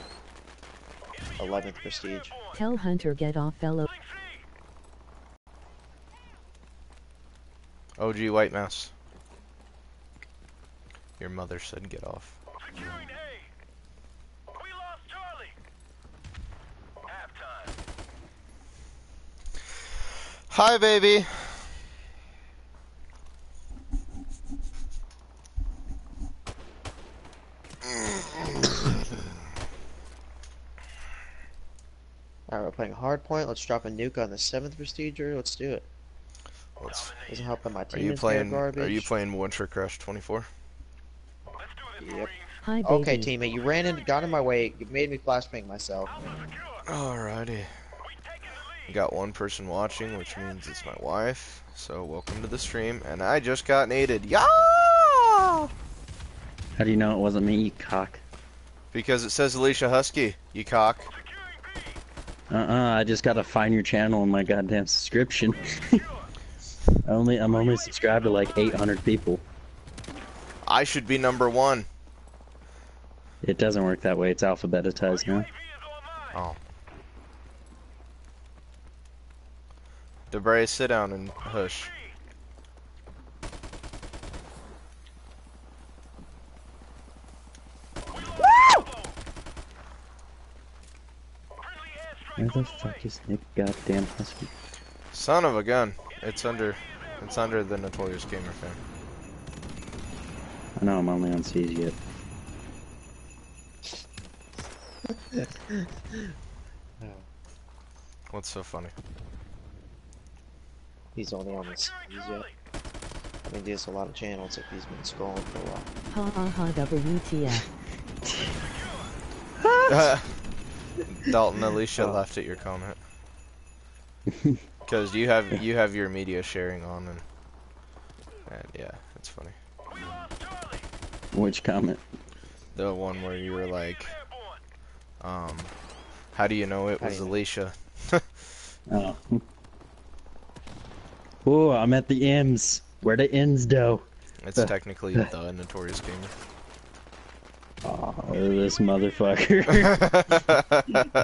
eleventh prestige. Tell Hunter get off fellow. OG White Mouse. Your mother said get off. Securing A. We lost Charlie. Halftime. Hi, baby. Playing Hardpoint. Let's drop a nuke on the seventh prestiger. Let's do it. What's, Doesn't help that my are team you is playing? garbage. Are you playing Winter Crash 24? Let's do this, Yep. Hi, baby. Okay, teammate, you ran in, got in my way. You made me flashbang myself. Alrighty. We taking the lead. Got one person watching, which means it's my wife. So welcome to the stream, and I just got naded. Yeah! How do you know it wasn't me, you cock? Because it says Alicia Huskey. You cock. Uh-uh, I just gotta find your channel in my goddamn subscription. only, I'm only subscribed to like 800 people. I should be number one. It doesn't work that way, it's alphabetized now. Oh. Debray, sit down and hush. Where the fuck is Nick goddamn Huskey? Son of a gun. It's under it's under the Notorious Gamer fan. I know I'm only on C's yet. What's so funny? He's only on this. He's yet. I mean, there's a lot of channels if he's been scrolling for a while. Ha ha ha WTF. Dalton Alicia Oh. laughed at your comment. Cause you have you have your media sharing on and and yeah, it's funny. We lost Charlie. Which comment? The one where you were like, um, how do you know it was? Alicia? Oh. Ooh, I'm at the M's. Where the N's do? It's technically the Notorious Gamer. Oh, this motherfucker.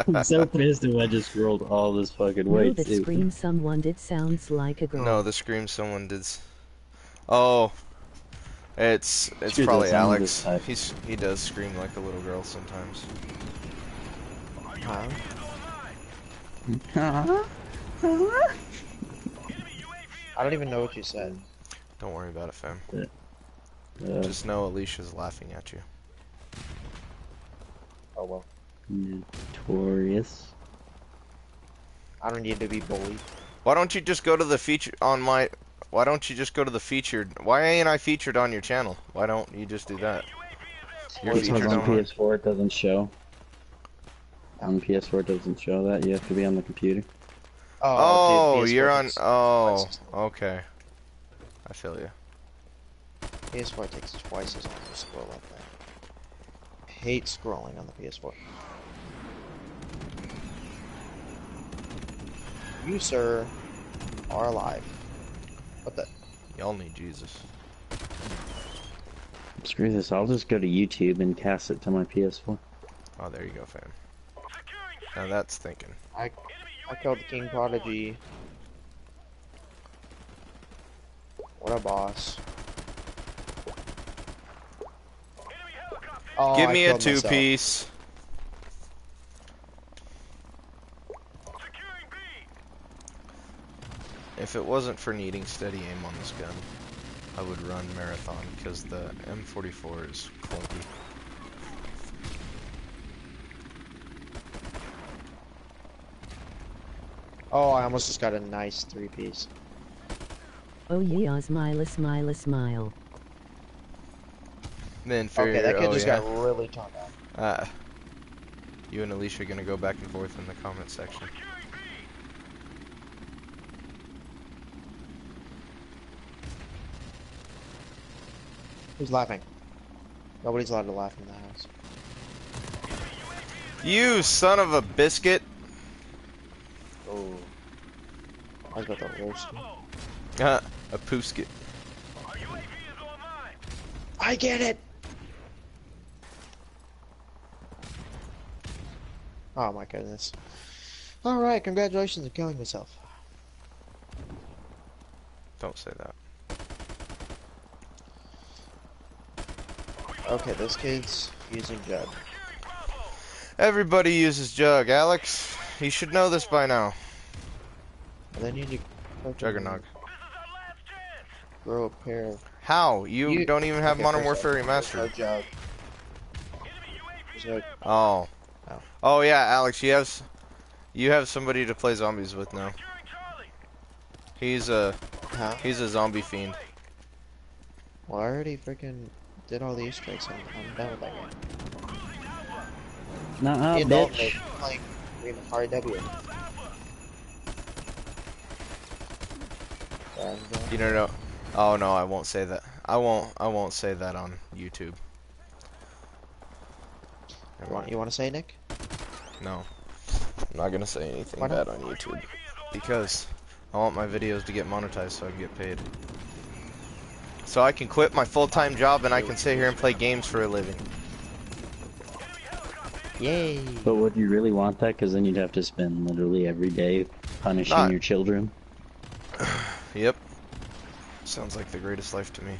I'm so pissed that I just rolled all this fucking No, weight that too. scream someone did sounds like a girl. no, the scream someone did. Oh, it's it's Screw probably Alex. this. He's he does scream like a little girl sometimes. Huh? Huh? I don't even know what you said. Don't worry about it, fam. Uh, Just know Alicia's laughing at you. Oh well. notorious. I don't need to be bullied. Why don't you just go to the feature on my? Why don't you just go to the featured? Why ain't I featured on your channel? Why don't you just do that? You're Because featured on on. PS4 it doesn't show. On PS4 it doesn't show that. You have to be on the computer. Oh, dude, PS4 you're on. Oh, twice okay. I feel you. PS4 takes twice as long to scroll up that. Hate scrolling on the PS4. You, sir, are alive. What the? Y'all need Jesus. Screw this. I'll just go to YouTube and cast it to my PS4. Oh, there you go, fam. Now that's thinking. I I killed the King Prodigy. What a boss. enemy helicopter. Oh, Give me a two myself. piece. If it wasn't for needing steady aim on this gun, I would run marathon because the MP44 is clunky. Oh, I almost just got a nice three piece. Oh yeah, smile, smile, smile. Okay, that kid oh, just yeah. got really turned on. Uh, you and Alicia are gonna go back and forth in the comment section. Who's laughing? Nobody's allowed to laugh in the house. You son of a biscuit! Oh. I about to roast. Uh, a poosket. Our UAV is online. I get it! Oh my goodness. Alright, congratulations on killing yourself. Don't say that. Okay, this kid's using Jug. Everybody uses jug, Alex. You should know this by now. And then you need to Juggernog. This is our last chance. grow a pair of How? You, You- don't even have Okay, Modern Warfare off, there's no Remastered. Jug. Enemy UAV. There's no Oh. Oh. Oh yeah, Alex, you have you have somebody to play zombies with now. He's a Huh? he's a zombie fiend. Well, I already freaking did all the Easter eggs. I'm, I'm done with that game. Nah, The adult bitch. mode, playing Green RW. You don't know. Oh no, I won't say that. I won't. I won't say that on YouTube. You want you want to say Nick? No, I'm not gonna say anything Why not? bad on YouTube because I want my videos to get monetized so I can get paid. So I can quit my full-time job and I can sit here and play games for a living. Yay! But would you really want that? Because then you'd have to spend literally every day punishing Not- your children. Yep. Sounds like the greatest life to me.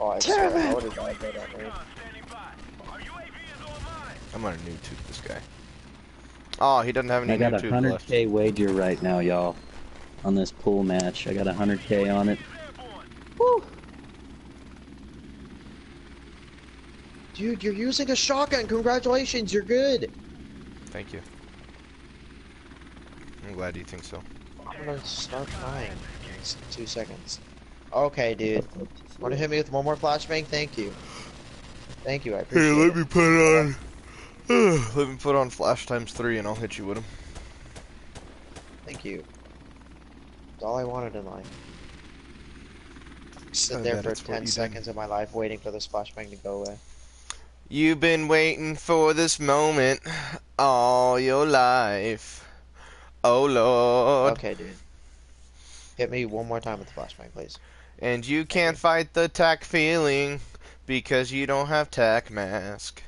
Oh, I swear, I would have died by that move. Standing by. Our UAV is online. I'm gonna YouTube this guy. Oh, he doesn't have any I got a YouTube hundred left. k wager right now, y'all, on this pool match. I got hundred k on it. Airborne. Dude, you're using a shotgun. Congratulations, you're good. Thank you. I'm glad you think so. I'm gonna start crying in two seconds. Okay, dude. Want to hit me with one more flashbang? Thank you. Thank you. I appreciate Here, let it. me put on. let me put on flash times three, and I'll hit you with him. Thank you. That's all I wanted in life. Sit there for 10 you did. seconds of my life waiting for this flashbang to go away. You've been waiting for this moment all your life. Oh Lord. Okay, dude. Hit me one more time with the flashbang, please. And you can't fight the tack feeling because you don't have tack mask.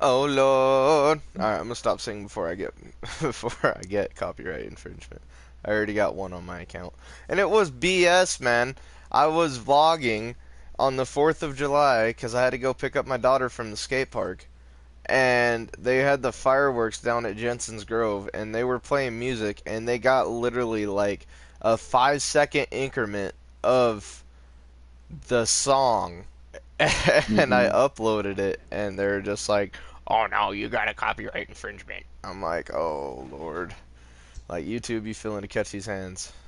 Oh Lord. Alright, I'm gonna stop singing before I get before I get copyright infringement. I already got one on my account. And it was BS, man. I was vlogging on the 4th of July because I had to go pick up my daughter from the skate park. And they had the fireworks down at Jensen's Grove, and they were playing music, and they got literally like a five second increment of the song. and I mm-hmm. uploaded it, and they're just like, oh no, you got a copyright infringement. I'm like, oh lord. Like, YouTube, you feeling to catch these hands.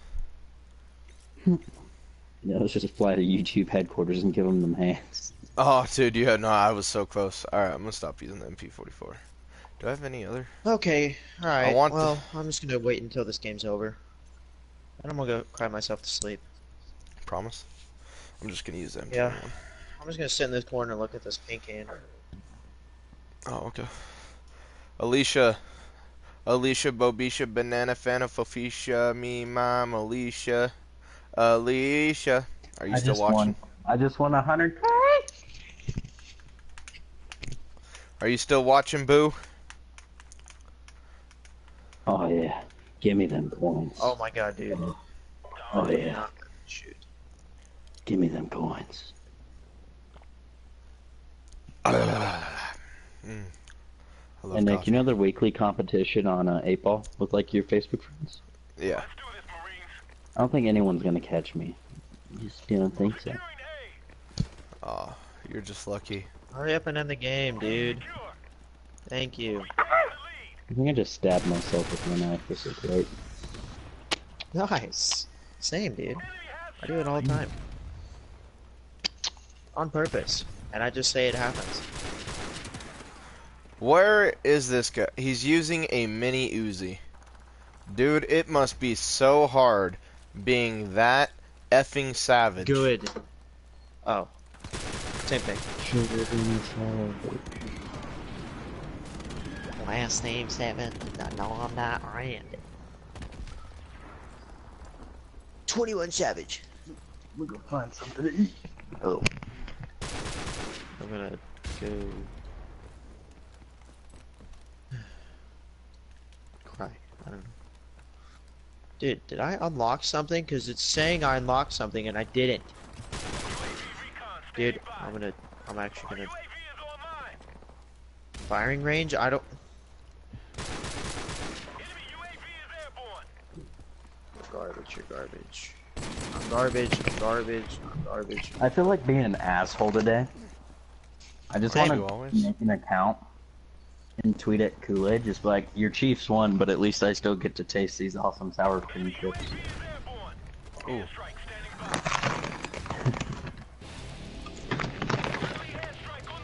Yeah, let's just fly to YouTube headquarters and give them them hands. Oh, dude, you had no. I was so close. All right, I'm gonna stop using the MP44. Do I have any other? Okay, alright. I want well, I'm just gonna wait until this game's over. And I'm gonna go cry myself to sleep. Promise. I'm just gonna use them. Yeah. I'm just gonna sit in this corner and look at this pink can. Oh, okay. Alicia. Alicia, Bobisha, Banana, Fana, Fofisha, me, Mom, Alicia. Alicia. Are you I still watching? won. I just won a hundred. Are you still watching, Boo? Oh yeah, give me them points. Oh my god, dude. Oh yeah, Shoot. Give me them coins. Mm. And Nick, coffee. you know the weekly competition on uh, 8 Ball with like your Facebook friends? Yeah. I don't think anyone's gonna catch me. You just don't think so. Aw, you're just lucky. Hurry up and end the game, dude. Thank you. I think I just stabbed myself with my knife. This is great. Nice. Same, dude. I do it all the time. On purpose. And I just say it happens. Where is this guy? He's using a mini Uzi. Dude, it must be so hard being that effing savage. Good. Oh. Same thing. Last name seven. No, I'm not Rand. 21 Savage. We're gonna find something to eat. Oh. I'm gonna go. Cry. I don't know. Dude, did I unlock something? Because it's saying I unlocked something and I didn't. Dude, I'm gonna. I'm actually gonna. Firing range? I don't. Garbage, you're garbage. I'm garbage, I'm garbage, I'm garbage. I feel like being an asshole today. I just want You to always? make an account and tweet at Kool-Aid, just like, your Chiefs won, but at least I still get to taste these awesome sour cream chips. Ooh.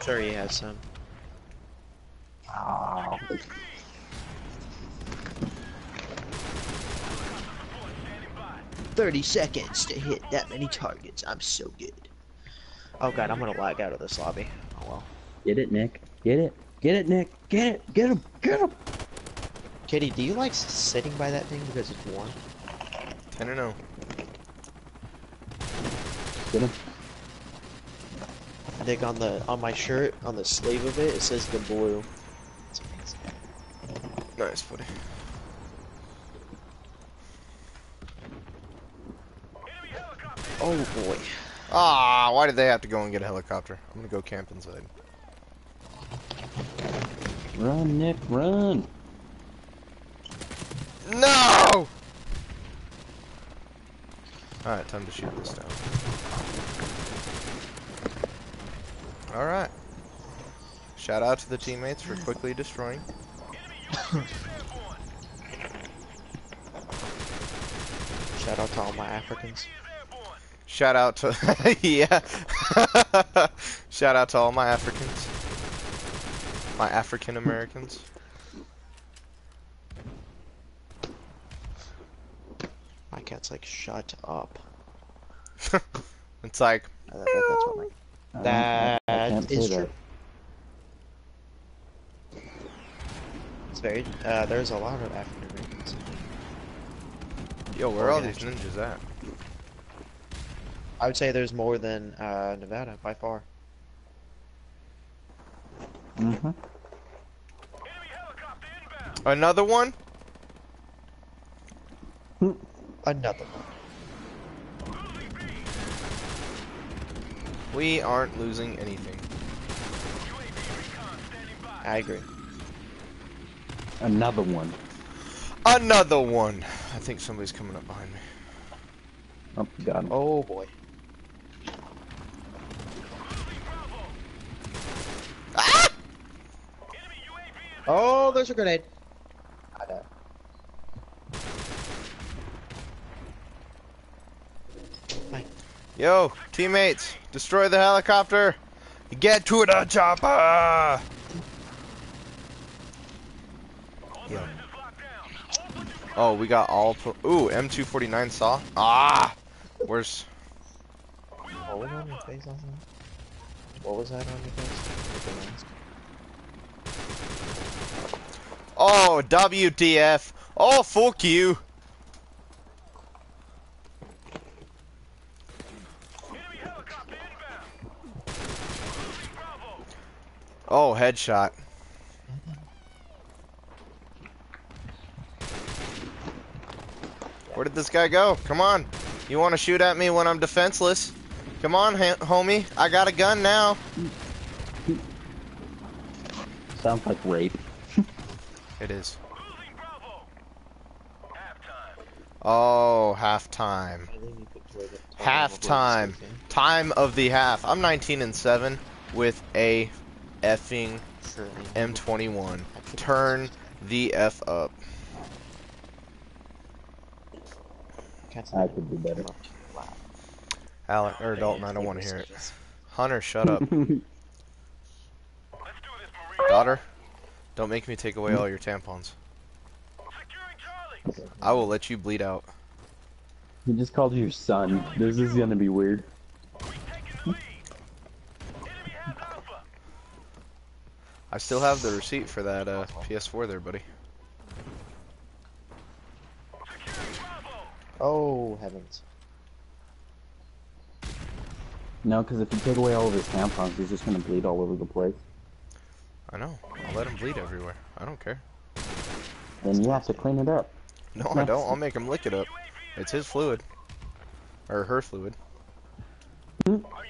Sure, he has some. Oh. Thirty seconds to hit that many targets. I'm so good. Oh god, I'm gonna lag out of this lobby. Oh well. Get it, Nick. Get it. Get it, Nick. Get it. Get him. Get him. Kitty, do you like sitting by that thing because it's warm? 10 and 0. Get him. I think on the on my shirt, on the sleeve of it, it says the blue. It's. Nice, buddy. Oh boy. Ah, why did they have to go and get a helicopter? I'm gonna go camp inside. Run, Nick. Run. No! Alright, time to shoot this down. Alright. Shout out to the teammates for quickly destroying. Shout out to all my Africans. Shout out to yeah. Shout out to all my Africans. My African Americans. My cat's like, shut up. it's like Uh, that- that's what my I don't- That I, I is say true. It's very. Uh, there's a lot of African Americans. Yo, where are all Okay. these ninjas at? I would say there's more than uh, Nevada by far. that. Mm-hmm. Another one? Another one. We aren't losing anything. I agree. Another one. Another one. I think somebody's coming up behind me. Oh, got him. Oh boy. Oh, there's a grenade. I died. Yo, teammates, destroy the helicopter. Get to the chopper. Yo. Oh, we got all. Pro- Ooh, M249 saw. Ah, where's? What was on your face? What was that on your face? Oh, WTF. Oh, fuck you. Oh, headshot. Where did this guy go? Come on. You want to shoot at me when I'm defenseless? Come on, homie. I got a gun now. Sounds like rape. It is. Losing Bravo. Halftime. Oh, halftime. I think you could play the Halftime. Time of the half. I'm 19 and 7 with a effing M21. Turn the F up. I could do better. Alec or Dalton, I don't want to hear it. Hunter, shut up. Let's do this, Marine. Daughter, don't make me take away all your tampons. I will let you bleed out. He just called you your son. This is gonna be weird. We taking the lead. Enemy has Alpha. I still have the receipt for that uh, PS4 there, buddy. Oh heavens. No, because if you take away all of his tampons, he's just gonna bleed all over the place. I know. I'll let him bleed everywhere. I don't care. Then you have to clean it up. No, I don't. I'll make him lick it up. It's his fluid. Or her fluid. Hmm? Is online.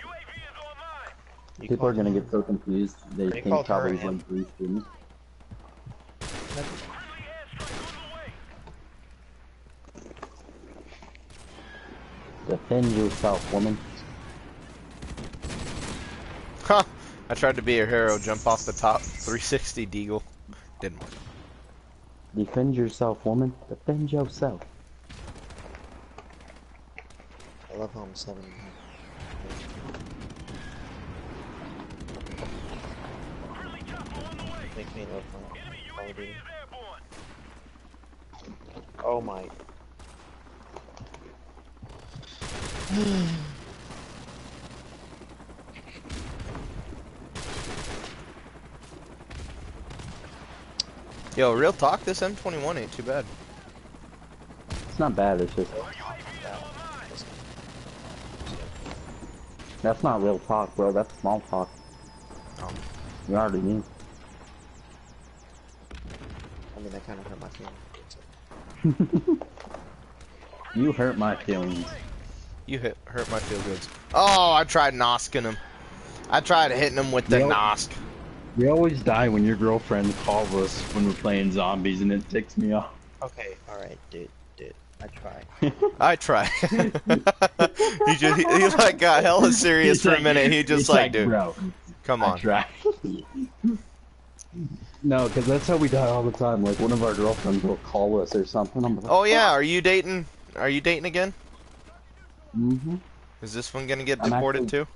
People are gonna get so confused. They They think called her probably he's and- like Bruce Willis. Friendly on the way. Defend yourself, woman. Ha! I tried to be a hero, jump off the top, 360 deagle. Didn't work. Defend yourself, woman. Defend yourself. I love home seven. Friendly chopper on the way. Make me love home. Enemy Call of UAV Duty. is airborne. Oh my. Yo, real talk, this M21 ain't too bad. It's not bad. It's just that's not real talk, bro. That's small talk. Oh. You already knew. I mean, that kind of hurt my feelings. You hurt my feelings. You hit, hurt my feel goods. Oh, I tried nosking him. I tried hitting him with the Yep. nosk. We always die when your girlfriend calls us when we're playing zombies, and it ticks me off. Okay, alright, dude, dude. I try. I try. he just he, he like got hella serious He's for a minute. He just he's like, dude, bro, come I on. try. no, because that's how we die all the time. Like one of our girlfriends will call us or something. I'm like, Oh yeah, are you dating? Are you dating again? hmm Is this one gonna get I'm deported actually-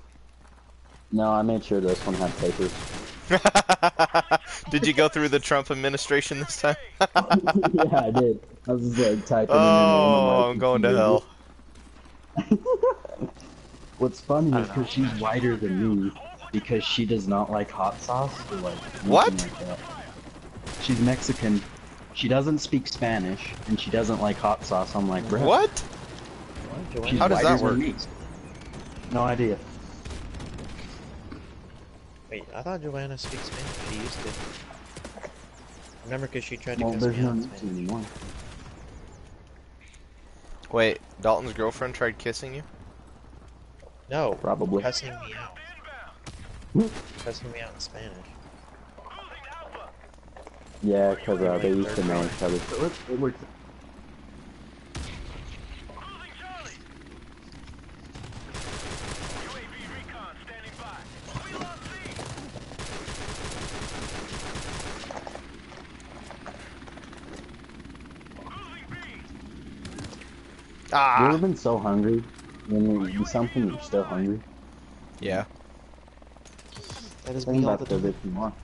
No, I made sure this one had papers. Too? Did you go through the Trump administration this time? yeah, I did. I was just like typing. in oh, like, I'm going to hell. What's funny is because she's whiter than me, because she does not like hot sauce or like What? like that. She's Mexican. She doesn't speak Spanish, and she doesn't like hot sauce. I'm like, bro. What? She's How does that work? No idea. Wait, I thought Joanna speaks Spanish. She used to. Remember, because she tried to Well, cuss there's me no out in need to Spanish. anymore. Wait, Dalton's girlfriend tried kissing you? No, Probably. cussing me out. Inbound. Cussing me out in Spanish. Yeah, because uh, they used to know each other. So it, it works. Losing Charlie. UAV recon standing by. We lost C. Losing B. You Ah. ever been so hungry? When you eat something, you're still hungry. Yeah. That is Think me all the that time. if you want.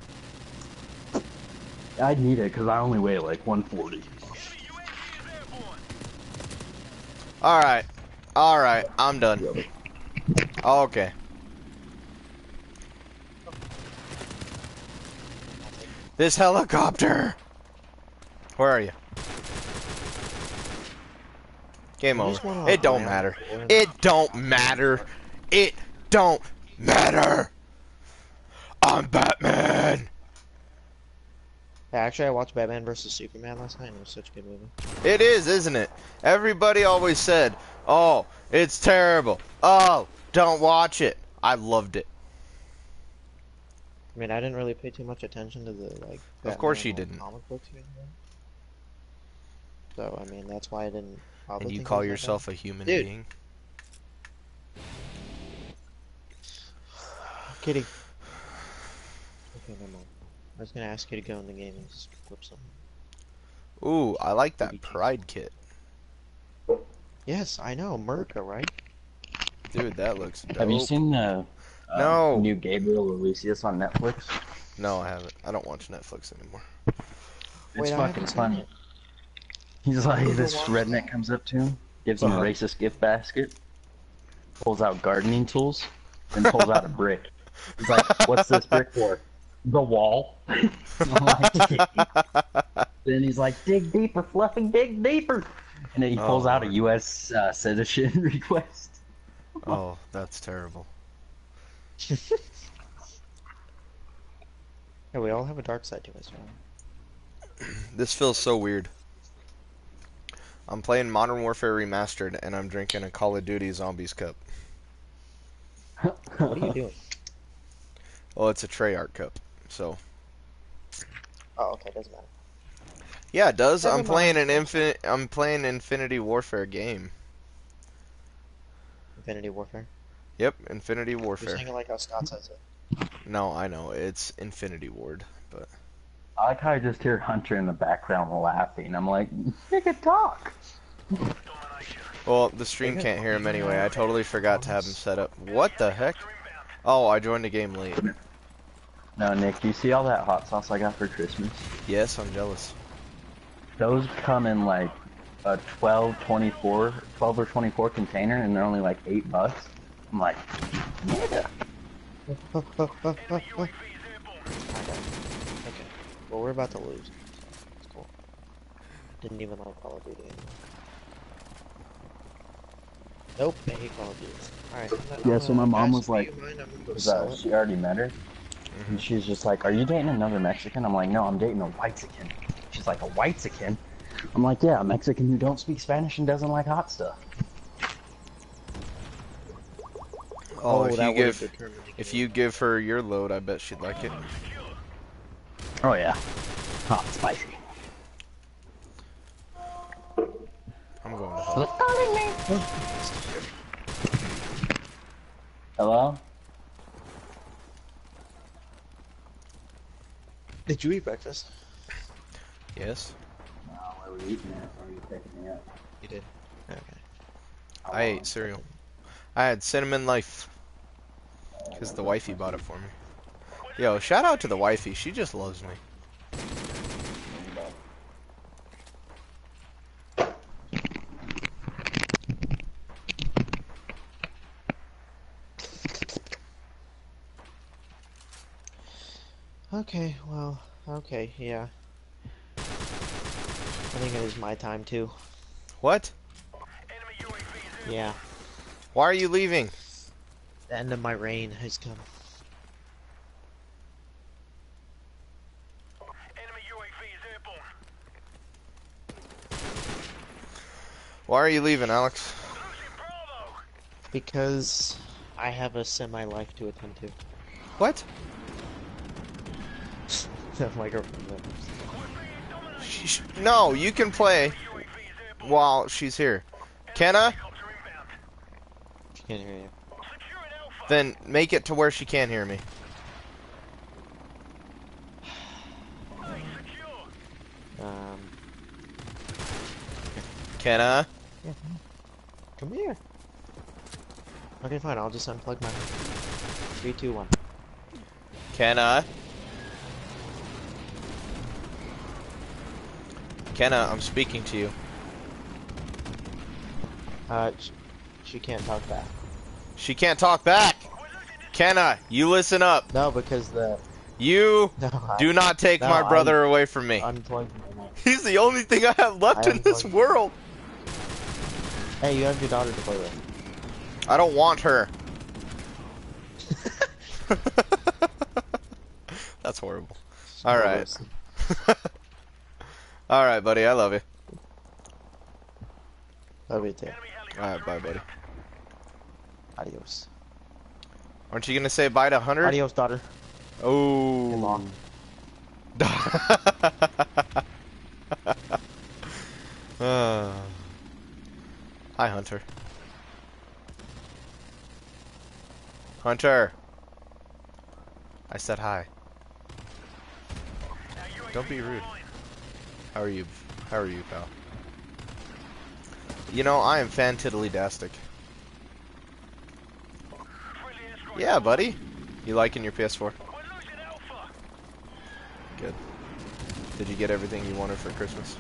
I'd need it because I only weigh like 140. Enemy UAV is airborne. All right. All right. I'm done. Okay. This helicopter! Where are you? Game over. It don't matter. on the floor. It don't matter. It don't matter. I'm Batman. Yeah, actually, I watched Batman versus Superman last night, and it was such a good movie. It is, isn't it? Everybody always said, "Oh, it's terrible." Oh, don't watch it. I loved it. I mean, I didn't really pay too much attention to the like. Of course you didn't. Comic books. So I mean, that's why I didn't. Probably And you call yourself a human Dude. being? bad. Kitty. Okay, never mind. I was gonna ask you to go in the game and just flip something. Ooh, I like that Maybe change pride kit. Yes, I know, Merca, right? Dude, that looks dope. Have you seen the uh, No. new Gabriel Iglesias on Netflix? No, I haven't. I don't watch Netflix anymore. It's Wait, fucking funny. it. He's like, Never this redneck comes up to him, gives him Uh-huh. a racist gift basket, pulls out gardening tools, and pulls out a brick. He's like, what's this brick for? The wall. Then he's like, dig deeper, Fluffy, dig deeper. And then he pulls Oh, out a U.S. Uh, citizen request. oh, that's terrible. Yeah, we all have a dark side to us, right? This feels so weird. I'm playing Modern Warfare Remastered and I'm drinking a Call of Duty Zombies cup. What are you doing? Well, it's a Treyarch cup. So, Oh, okay, doesn't matter. yeah, it does. Never I'm mind. playing an infinite I'm playing Infinity Warfare game. Infinity Warfare. Yep, Infinity Warfare. You're Warfare. saying it like how Scott says it. No, I know. It's Infinity Ward, but I like how I just hear Hunter in the background laughing. I'm like, nigga, talk. well, the stream can't hear him anyway. I totally forgot to have him set up. What the heck? Oh, I joined the game late. No, Nick, do you see all that hot sauce I got for Christmas? Yes, I'm jealous. Those come in like a 12, 24, 12 or 24 container, and they're only like 8 bucks. I'm like, yeah. Okay. Well, we're about to lose. So it's cool. Didn't even like Call of Duty anymore. Nope, I hate Call of Duty. Alright. Yeah, so my mom was like- mind, I'm gonna go Was, uh, she already met her, and she's just like, "Are you dating another Mexican?" I'm like, "No, I'm dating a Whitezican." She's like, "A Whitezican?" I'm like, "Yeah, a Mexican who don't speak Spanish and doesn't like hot stuff." Oh, if that you give if you give her your load, I bet she'd like it. Oh yeah, hot spicy. I'm going to hell. Hello? Did you eat breakfast? Yes. No, where we eating at? Or are you picking me up? You did. Okay. I ate cereal. I had cinnamon life. Because the wifey bought it for me. Yo, shout out to the wifey. She just loves me. Okay, well, okay, yeah. I think it is my time too. What? Yeah. Why are you leaving? The end of my reign has come. Enemy UAV is airborne. Why are you leaving, Alex? Because I have a semi-life to attend to. What? my girlfriend knows. She sh- no, you can play while she's here. Can I? Helicopter. She can't hear you. Then make it to where she can hear me. Um, Can I? come here. Okay, fine. I'll just unplug my. Three, two, one. Can I? Kenna, I'm speaking to you. Uh, sh she can't talk back. She can't talk back. Kenna, you listen up. No, because the You no, do not take no, my I'm- brother away from me. unplugged my mic. He's the only thing I have left I in this unplugged- world. Hey, you have your daughter to play with. I don't want her. That's horrible. All right. All right, buddy. I love you. Love you too. All right, bye, buddy. Adios. Aren't you gonna say bye to Hunter? Adios, daughter. Oh. mom. Uh. Hi, Hunter. Hunter. I said hi. Don't be rude. How are you? How are you, pal? You know, I am fan tiddly dastic. Yeah, buddy. You liking your PS4? Good. Did you get everything you wanted for Christmas?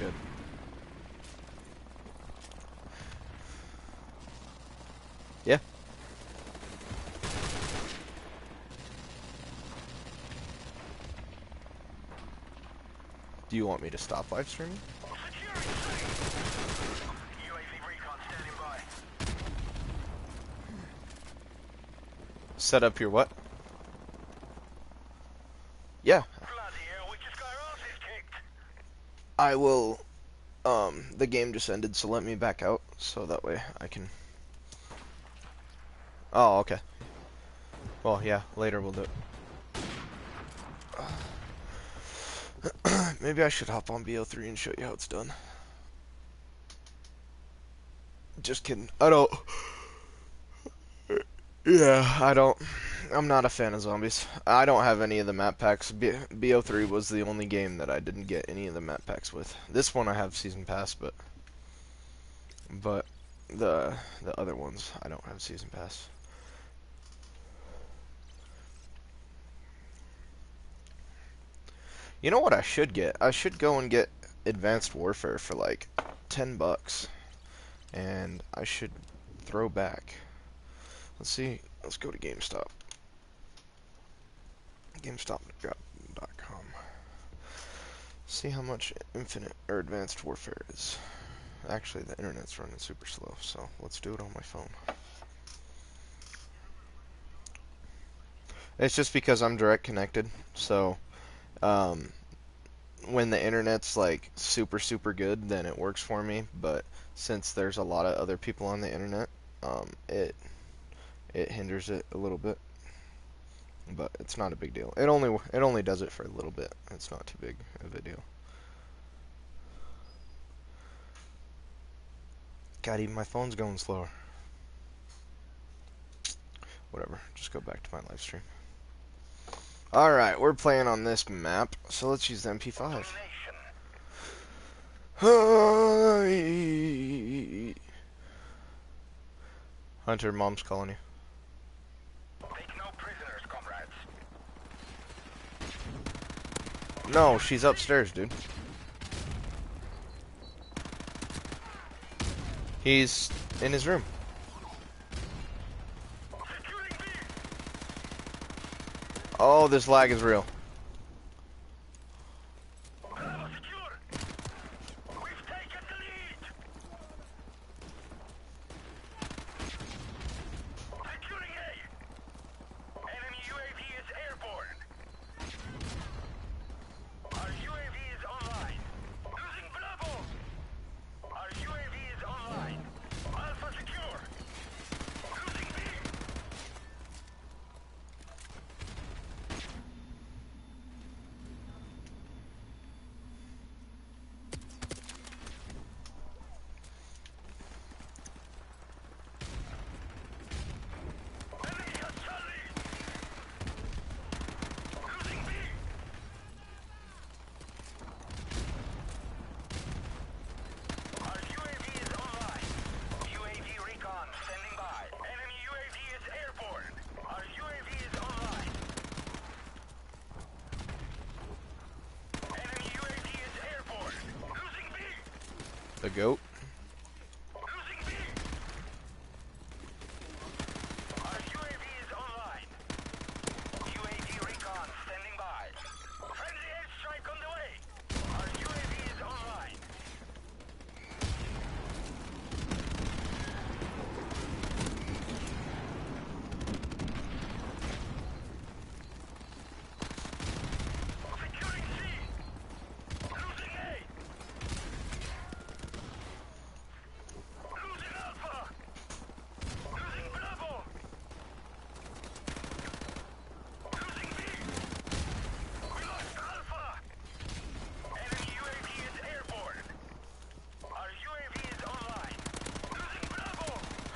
Good. Yeah. Do you want me to stop live streaming? Set up your what? Yeah, I will. Um, the game just ended, so let me back out so that way I can. Oh, okay. Well, yeah, later we'll do it. Maybe I should hop on BO3 and show you how it's done. Just kidding. I don't. Yeah, I don't. I'm not a fan of zombies. I don't have any of the map packs. B- BO3 was the only game that I didn't get any of the map packs with. This one I have season pass, but but the the other ones I don't have season pass. You know what I should get? I should go and get Advanced Warfare for like 10 bucks. And I should throw back. Let's see. Let's go to GameStop. GameStop.com. See how much Infinite or Advanced Warfare is. Actually, the internet's running super slow, so let's do it on my phone. It's just because I'm direct connected, so um, when the internet's like super super good, then it works for me. But since there's a lot of other people on the internet, um, it it hinders it a little bit. But it's not a big deal. It only it only does it for a little bit. It's not too big of a deal. God, even my phone's going slower. Whatever. Just go back to my live stream. Alright, we're playing on this map, so let's use the MP5. Hi. Hunter, mom's calling you. No, she's upstairs, dude. He's in his room. Oh, this lag is real. The goat.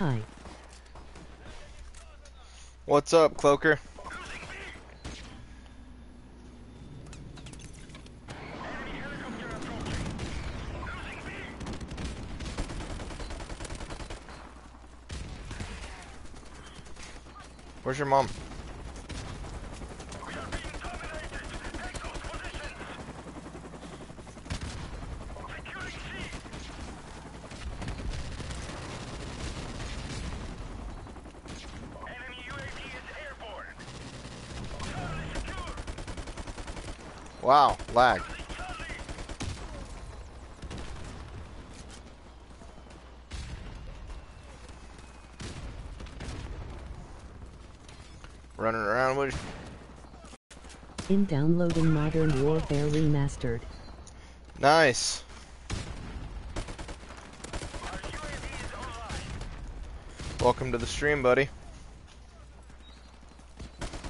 Hi. What's up, Cloaker? Where's your mom? Enemy UAV is airborne. Charlie secure. Wow, lag. Running around with In downloading Modern Warfare Remastered. nice. Our UAV is online. Welcome to the stream, buddy. Hi, baby. Our UAV is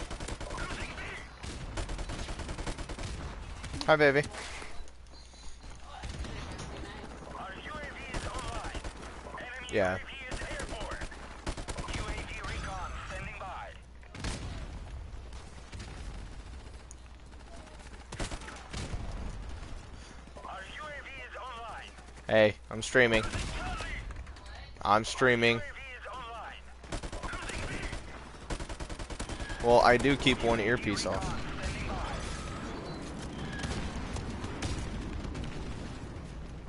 online. Enemy Yeah. UAV is airborne. UAV recon standing by. Our UAV baby. Yeah. Hey, I'm streaming. I'm streaming. Well, I do keep one earpiece off. Standing by.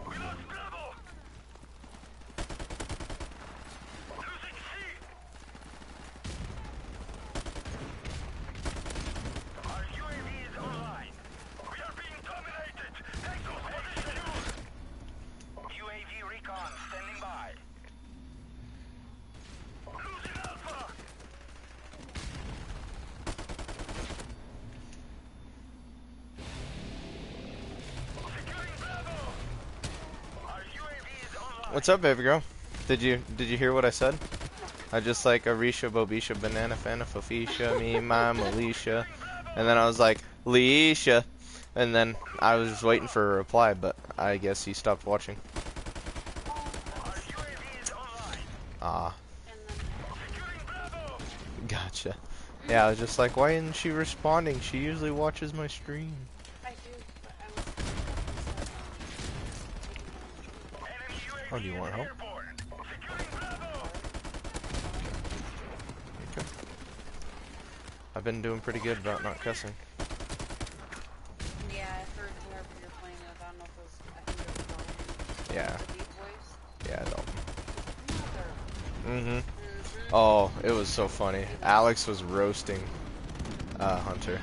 We lost Bravo. Losing C. Our UAV is online. We are being dominated. Take those positions. UAV recon standing by. Losing Alpha. Securing Bravo. Our UAV is online. What's up, baby girl? Did you did you hear what I said? I just like Arisha, Bobisha, Banana, Fana, Fofisha, me, my, Alicia, and then I was like Leisha, and then I was just waiting for a reply, but I guess he stopped watching. Ah, gotcha. Yeah, I was just like, why isn't she responding? She usually watches my stream. I do, but I was. Enemy UAV Oh, do you want help? airborne. Securing Bravo. Okay. I've been doing pretty good about not cussing. Yeah, I heard whoever you're playing with. I don't know if it was. I think it was. Yeah, yeah, I don't. Mm-hmm. Mm-hmm. Oh, it was so funny. Alex was roasting uh, Hunter.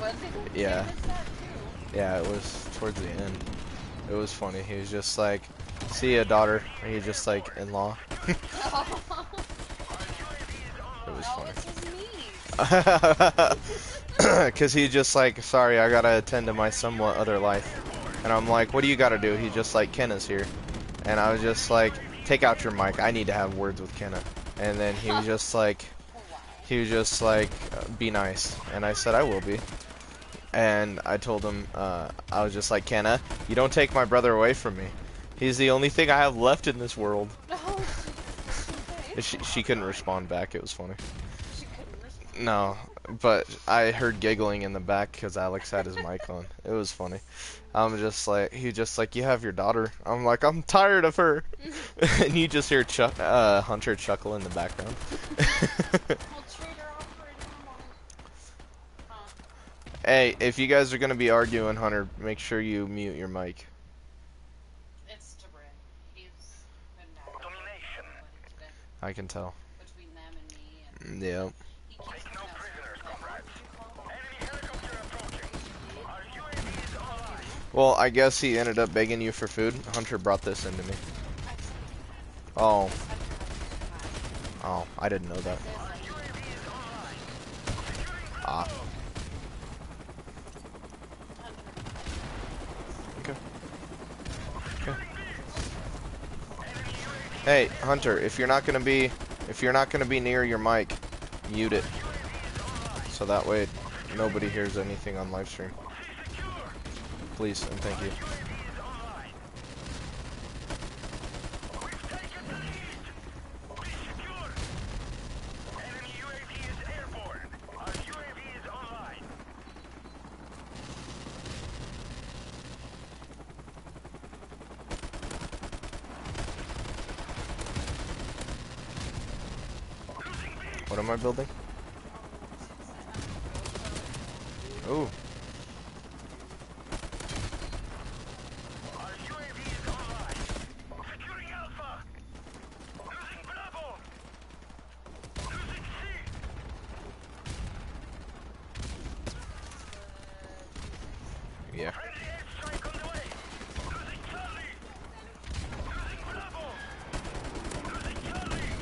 Was it? Yeah. I missed that too. Yeah, it was towards the end. It was funny. He was just like, "See ya, daughter." And he just like in-law. it was funny. is. Cause he just like, sorry, I gotta attend to my somewhat other life. And I'm like, what do you gotta do? He just like, Kenna's here. And I was just like, take out your mic. I need to have words with Kenna. And then he was just like, he was just like, be nice. And I said, I will be. And I told him, uh, I was just like, Kenna, you don't take my brother away from me. He's the only thing I have left in this world. Oh, okay. She, she couldn't respond back. It was funny. She couldn't respond. No, but I heard giggling in the back because Alex had his mic on. It was funny. I'm just like, he just like, you have your daughter. I'm like, I'm tired of her. and you just hear Chuck, uh, Hunter chuckle in the background. I'll trade her off for a new one. Huh. hey, if you guys are gonna be arguing, Hunter, make sure you mute your mic. It's to Bryn. He's been mad. Domination. But it's been I can tell. and. And Yeah. he keeps Take no messing prisoners, with them. comrades. What Enemy helicopter approaching. Our UAV is online. Well, I guess he ended up begging you for food. Hunter brought this into me. Oh, oh, I didn't know that. Ah. Hey, Hunter, if you're not gonna be, if you're not gonna be near your mic, mute it. So that way, nobody hears anything on live stream. Please and thank you. We've taken the lead. Be secure. Enemy UAV is airborne. Our UAV is online. I building? Ooh. Our UAV is online. Securing Alpha. Losing Bravo. Losing C. Yeah. Friendly airstrike on the way. Losing Charlie. Losing Bravo. Losing Charlie.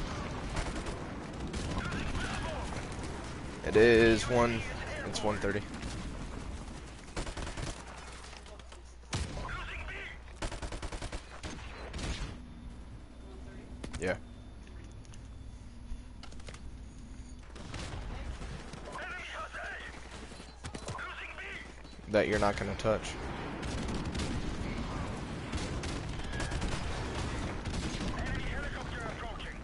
Losing Bravo. It is one. It's 1:30. Losing B. Yeah. Enemy has A. Losing B. That you're not touch. Approaching.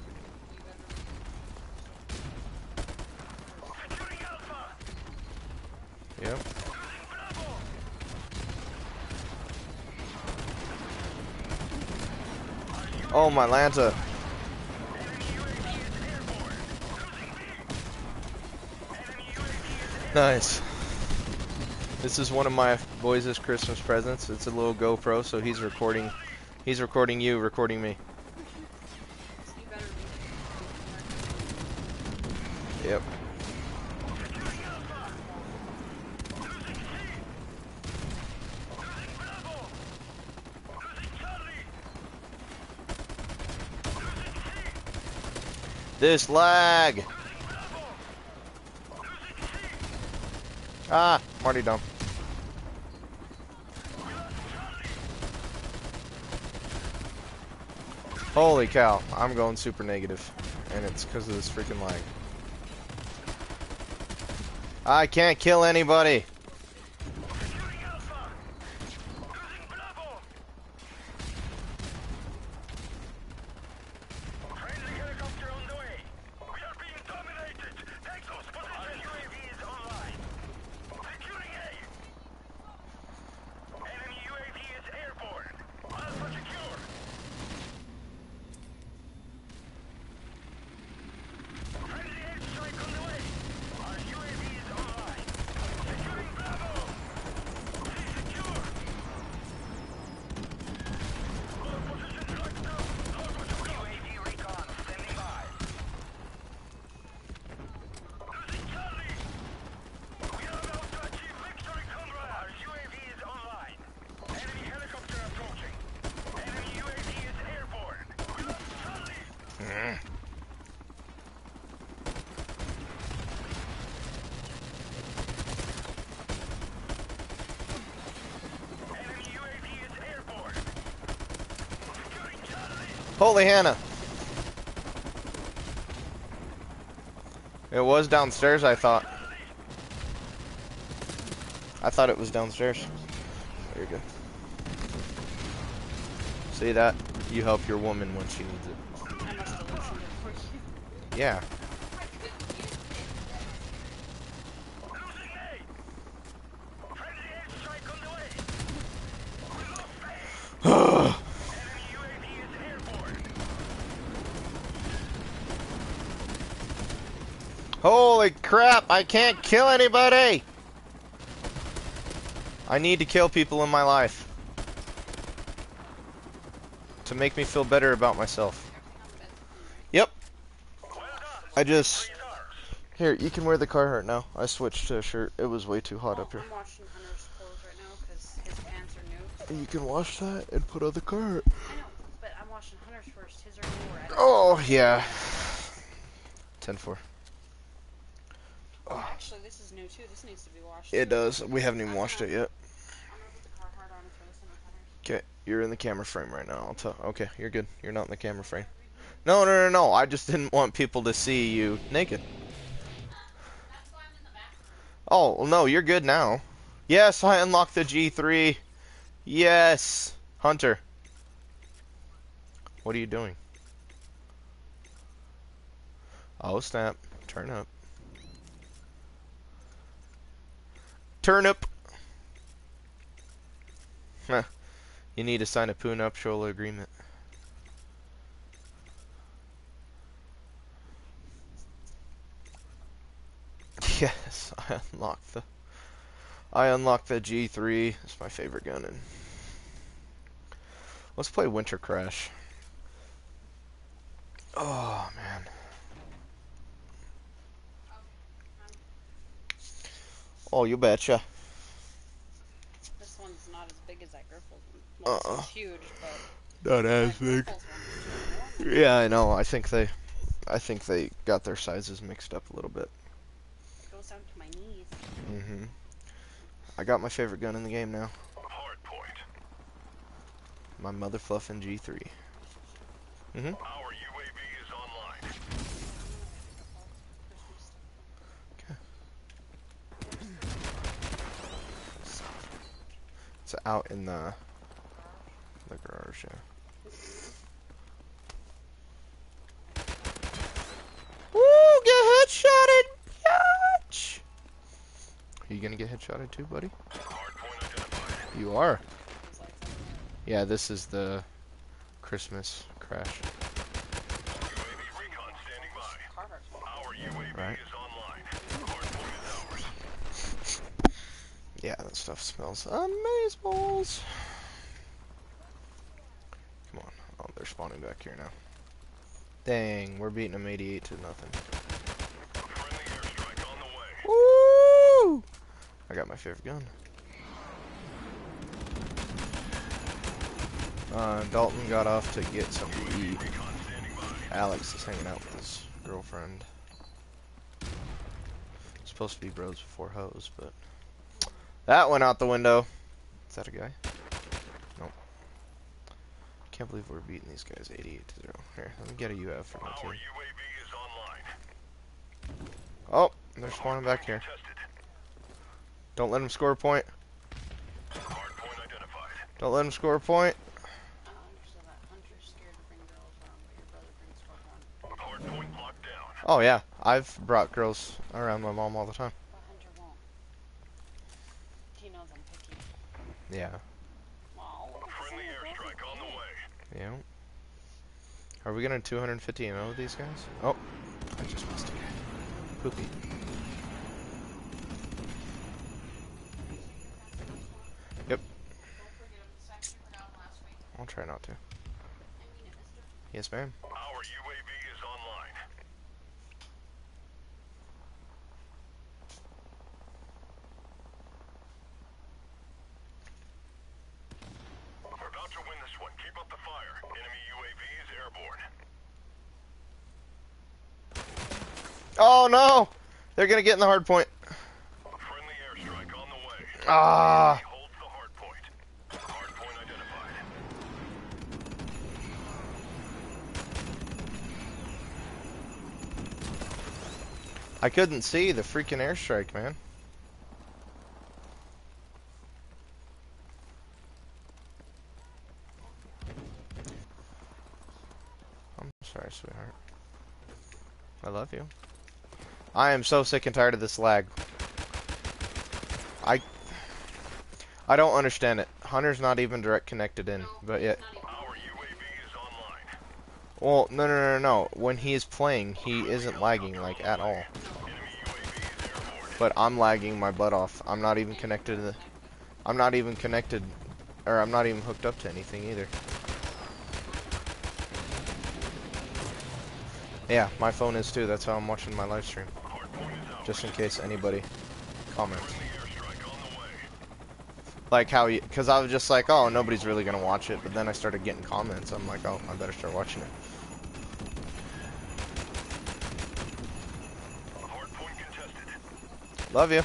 Securing Alpha. Yep. Oh my Lanta. Enemy UAV is airborne. Losing B. Enemy UAV is Nice. This is one of my boys' Christmas presents. It's a little GoPro, so he's recording. He's recording you, recording me. Yep. This lag. Ah, martyrdom. Holy cow, I'm going super negative, and it's because of this freaking lag. I can't kill anybody. Securing Alpha. Losing Bravo. Friendly helicopter on the way. We are being dominated. Take those positions. Our UAV is online. Securing A. Enemy UAV is airborne. Alpha secure. Friendly airstrike on the way. Our UAV is online. Securing Bravo. C secure. All positions locked down. Alpha secure. UAV recon standing by. Losing Charlie. We are about to achieve victory, comrade. Our UAV is online. Enemy helicopter approaching. Enemy UAV is airborne. We lost Charlie. Enemy UAV is airborne. Securing Charlie. Holy Hannah. It was downstairs, I thought. I thought it was downstairs. There you go. See that? You help your woman when she needs it. I I can't kill anybody! I need to kill people in my life. To make me feel better about myself. Yep. I just... Here, you can wear the Carhartt now. I switched to a shirt. It was way too hot up here. And You can wash that and put on the car. Oh, yeah. 10-4. This needs to be washed. It does. We haven't even washed it yet. I'm gonna put the Carhartt on and throw this in with Hunter's. Okay, you're in the camera frame right now. I'll tell. Okay, you're good. You're not in the camera frame. No, no, no, no. I just didn't want people to see you naked. Oh, well, no, you're good now. Yes, I unlocked the G3. Yes. Hunter. What are you doing? Oh, snap. Turn up. Turnip. Huh. You need to sign a prenuptial agreement. Yes, I unlocked the I unlocked the G3. It's my favorite gun and let's play Winter Crash. Oh man. Oh you betcha. This one's not as big as that Griffles one. Well, Uh-uh. one's huge, but Not as big. Yeah, I know. I think they I think they got their sizes mixed up a little bit. It goes down to my knees. Mhm. I got my favorite gun in the game now. Hard point. My mother fluffin' G3. Our UAV is online. It's out in the the garage, yeah. Woo! Get headshotted, bitch! Are you gonna get headshotted too, buddy? Hard point identified. You are. Yeah, this is the Christmas crash. UAV recon standing by. Carhartt's one. Our UAV Right. is online. Hard point is ours. Yeah, that stuff smells amazeballs. Come on. Oh, they're spawning back here now. Dang, we're beating them 88 to nothing. Woo! I got my favorite gun. Uh, Dalton got off to get something to eat. Alex is hanging out with his girlfriend. supposed to be bros before hoes, but that went out the window. Is that a guy? Nope. Can't believe we're beating these guys 88 to 0. Here, let me get a UAV for my Our team. UAV is online. Oh, they're spawning back here. Don't let them score a point. Hard point identified. Don't let them score a point. I don't understand that. Hunter's scared to bring girls around, but your brother brings squad one. Hard point locked down. Oh yeah, I've brought girls around my mom all the time. But Hunter won't. He knows I'm picky. Yeah, Wow. Friendly airstrike on the way. yeah. Are we gonna 250 ammo with these guys? Oh, I just missed a guy. Poopy. Yep, I'll try not to. Yes, ma'am. Our UAV is online. We're about to win this one. Keep up the fire. Enemy UAV is airborne. Oh no! They're gonna get in the hard point. Friendly airstrike on the way. Ah! Enemy holds the hard point. Hard point identified. I couldn't see the freaking airstrike, man. I'm sorry, sweetheart. I love you. I am so sick and tired of this lag. I I don't understand it. Hunter's not even direct connected in, but yet well, no, no, no, no. When he is playing, he isn't lagging like at all. But I'm lagging my butt off. I'm not even connected to the, I'm not even connected, or I'm not even hooked up to anything either. Yeah, my phone is too. That's how I'm watching my live stream. Just in case anybody comments. Like how you, because I was just like, oh, nobody's really gonna watch it. But then I started getting comments. I'm like, oh, I better start watching it. Love you.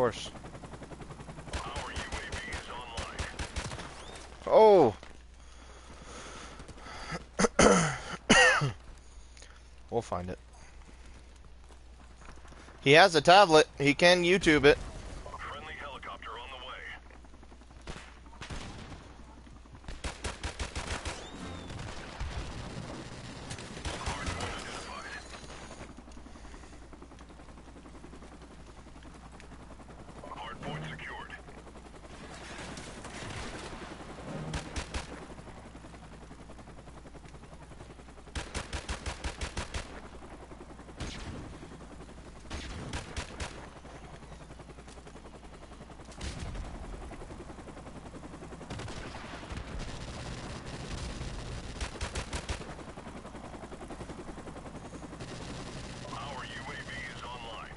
course. Our UAV is online. Oh! we'll find it. He has a tablet. He can YouTube it. Friendly helicopter on the way. Hardpoint identified. Hardpoint secured. Our UAV is online.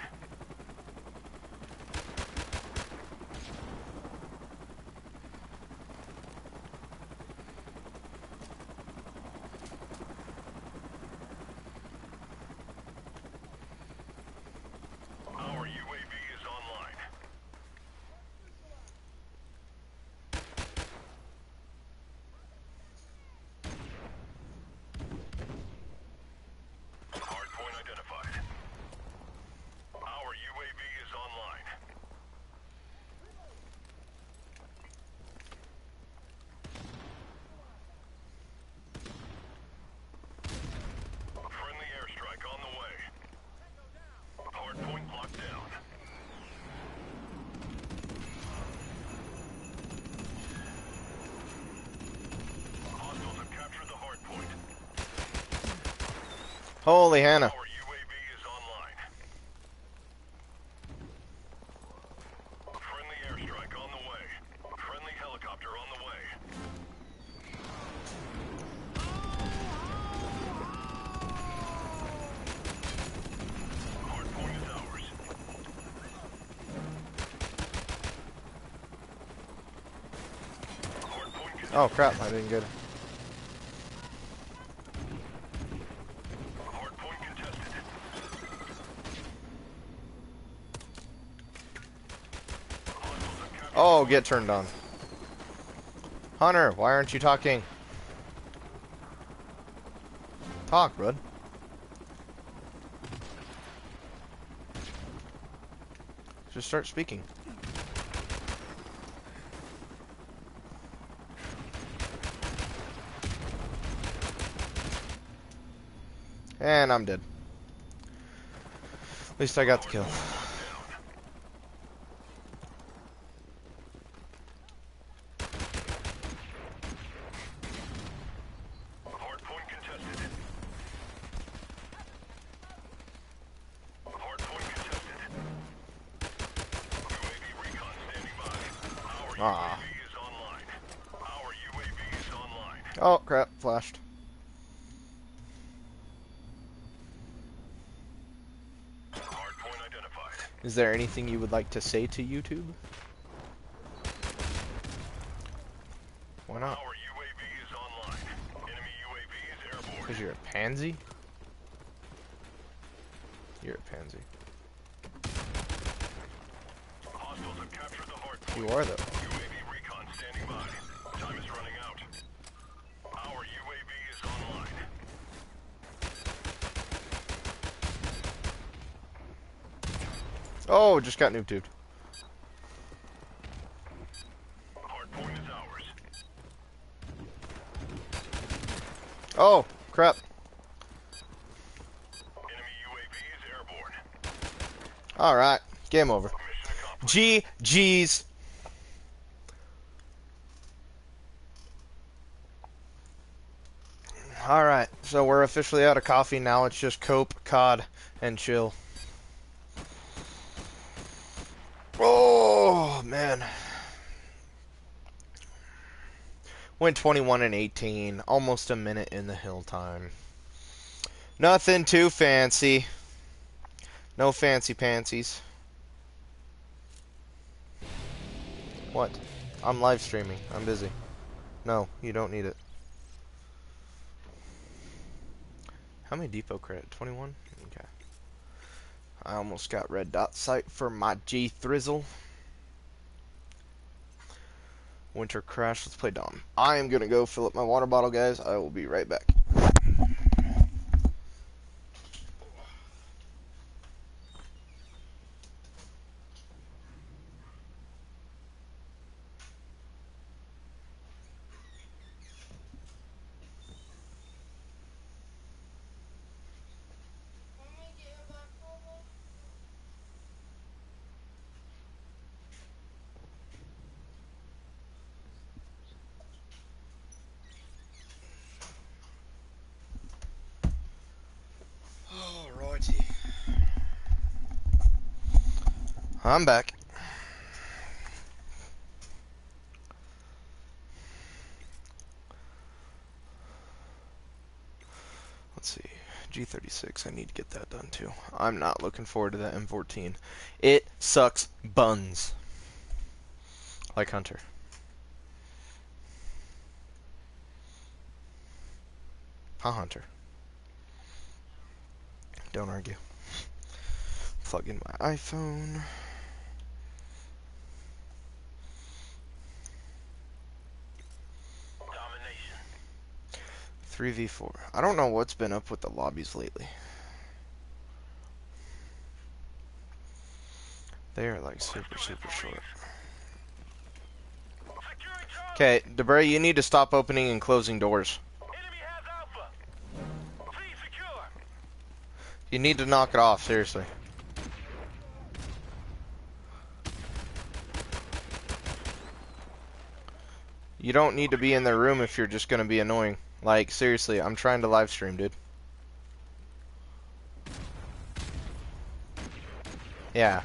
Our UAV is online. Hardpoint identified. Our UAV is online. Friendly airstrike on the way. Hardpoint locked down. Hostiles have captured the hardpoint. Holy Hannah. Our UAV is online. Friendly airstrike on the way. Friendly helicopter on the way. Hardpoint is ours. Hardpoint contested. Oh crap, I didn't get it. Oh, get turned on. Hunter, why aren't you talking? Talk, bud. Just start speaking. And I'm dead. At least I got the kill. Hardpoint contested. Hardpoint contested. UAV recon standing by. Our Ah. UAV is online. Our UAV is online. Oh crap, flashed. Is there anything you would like to say to YouTube? Why not? Our UAV is online. Enemy UAV is airborne. Because you're a pansy? You're a pansy. Hostiles have captured the hardpoint. You are though. UAV recon standing by. Time is running out. Our UAV is online. Oh, just got noob tubed. Oh, crap. Alright, game over. Mission accomplished. G G's. Alright, so we're officially out of coffee. Now it's just cope, cod, and chill. Oh, man. Went 21 and 18. Almost a minute in the hill time. Nothing too fancy. No fancy pansies. What? I'm live streaming. I'm busy. No, you don't need it. How many depot credit? 21? Okay. I almost got red dot sight for my G Thrizzle. Winter Crash, let's play Dom. I am gonna go fill up my water bottle, guys. I will be right back. Alrighty. I'm back. Let's see. G36, I need to get that done too. I'm not looking forward to that M14. It sucks buns. Like Hunter. Huh, Hunter? Don't argue. Plug in my iPhone. Domination. 3v4. I don't know what's been up with the lobbies lately. They are like super, super short. Okay, Debray, you need to stop opening and closing doors. Enemy has Alpha. C secure. You need to knock it off, seriously. You don't need to be in their room if you're just gonna be annoying. Like, seriously, I'm trying to live stream, dude. Yeah.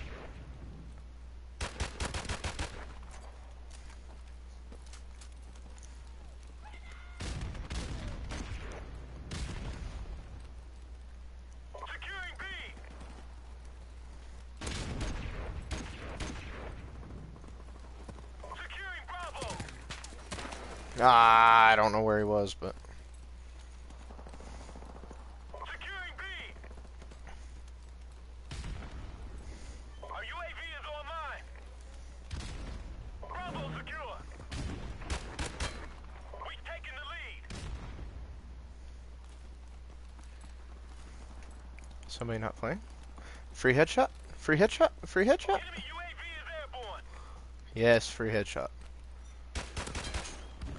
Ah, I don't know where he was, but Securing B. Our UAV is online. Bravo secure. We've taken the lead. somebody not playing. Free headshot. Free headshot. Free headshot. Enemy UAV is airborne. Yes, free headshot.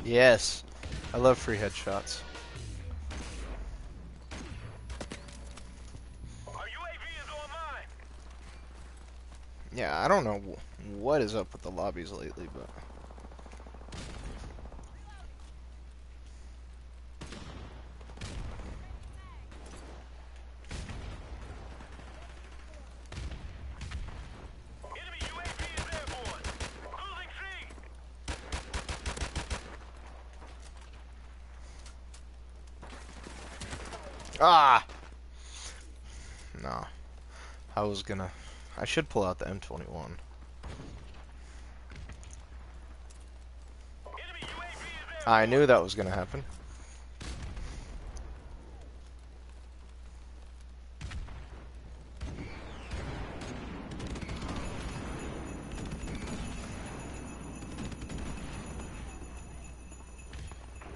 Yes, I love free headshots. Our UAV is online. Yeah, I don't know what is up with the lobbies lately, but Enemy UAV is airborne. Losing C. ah, no. I was gonna. I should pull out the M21. Enemy UAV is airborne. I knew that was gonna happen.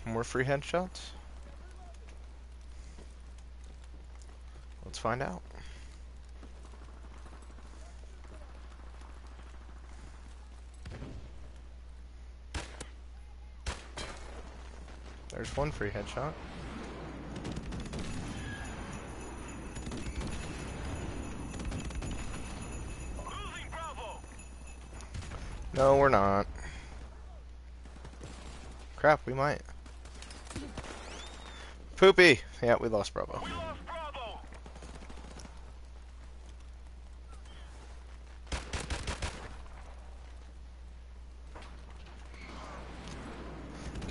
More free headshots? Let's find out. One free headshot. No, we're not. Crap, we might. Poopy! Yeah, we lost Bravo. We lost Bravo.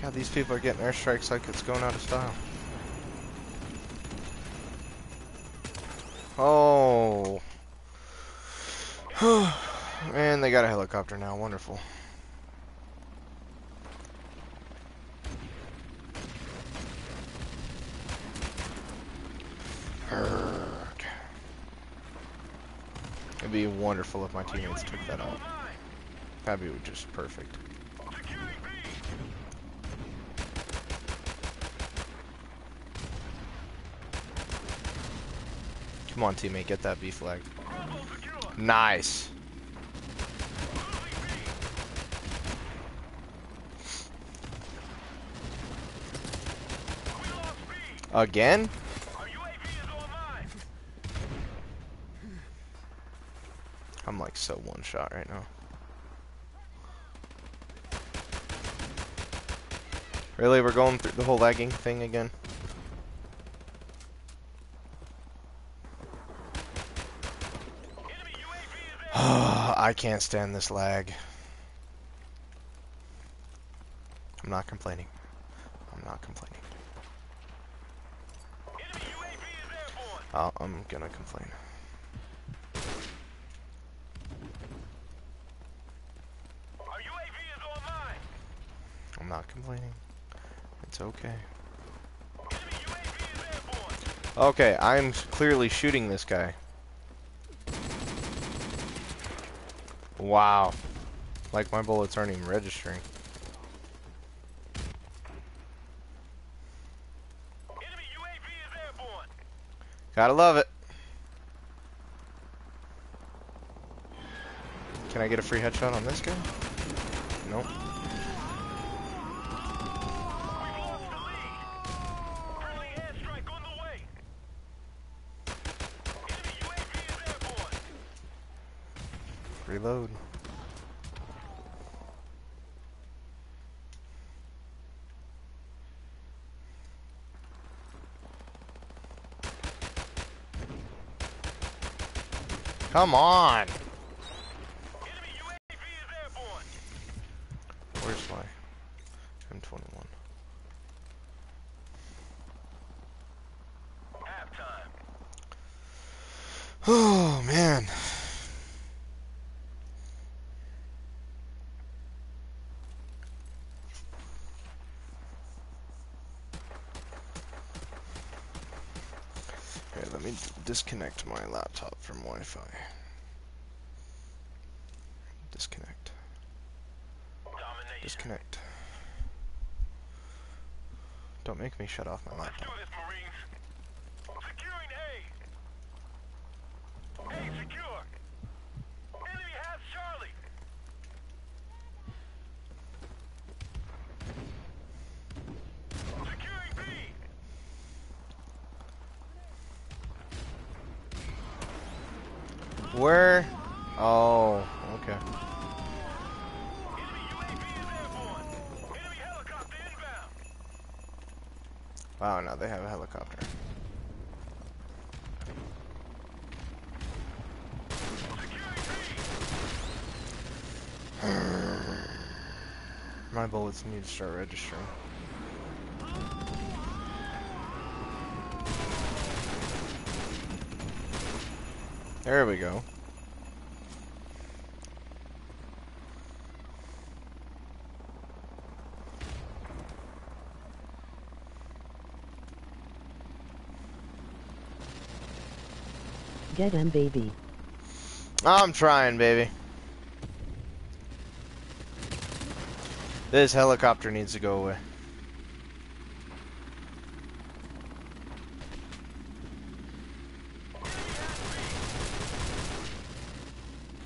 God, these people are getting airstrikes like it's going out of style. Oh. Man, they got a helicopter now. Wonderful. It'd be wonderful if my teammates took that out. That'd be just perfect. Securing B. Come on, teammate, get that B flag. Nice. Again? I'm like so one shot right now. Really? We're going through the whole lagging thing again? Enemy UAV is in. I can't stand this lag. I'm not complaining. I'm not complaining. Oh, I'm gonna complain. I'm not complaining. It's okay. Okay, I'm clearly shooting this guy. Wow. Like my bullets aren't even registering. Enemy UAV is airborne. Gotta love it. Can I get a free headshot on this guy? Nope. We've lost the lead. Friendly airstrike on the way. Enemy UAV is airborne. Reload. Come on! Enemy UAV is airborne. Where's my M21? Halftime. Oh man. Okay, let me disconnect my laptop from Wi-Fi. Disconnect. Domination. Disconnect. Don't make me shut off my laptop. this, Marines. Securing A. A secure. Enemy has Charlie. Securing B. Where? Oh, okay. Enemy UAV is airborne. Enemy helicopter inbound. Wow, now they have a helicopter. Securing B. Bullets need to start registering. There we go. Get him, baby. I'm trying, baby. This helicopter needs to go away.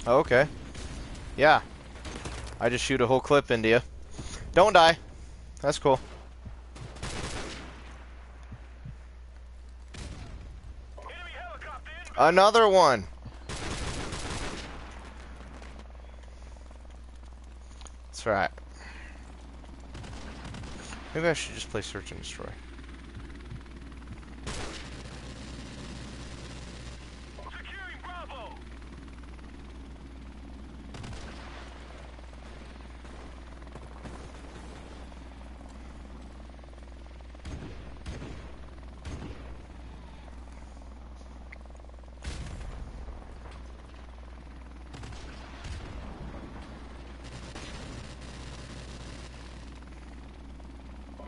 Okay. Yeah. I just shoot a whole clip into you. Don't die. That's cool. Another one. That's right. Maybe I should just play search and destroy. Securing Bravo.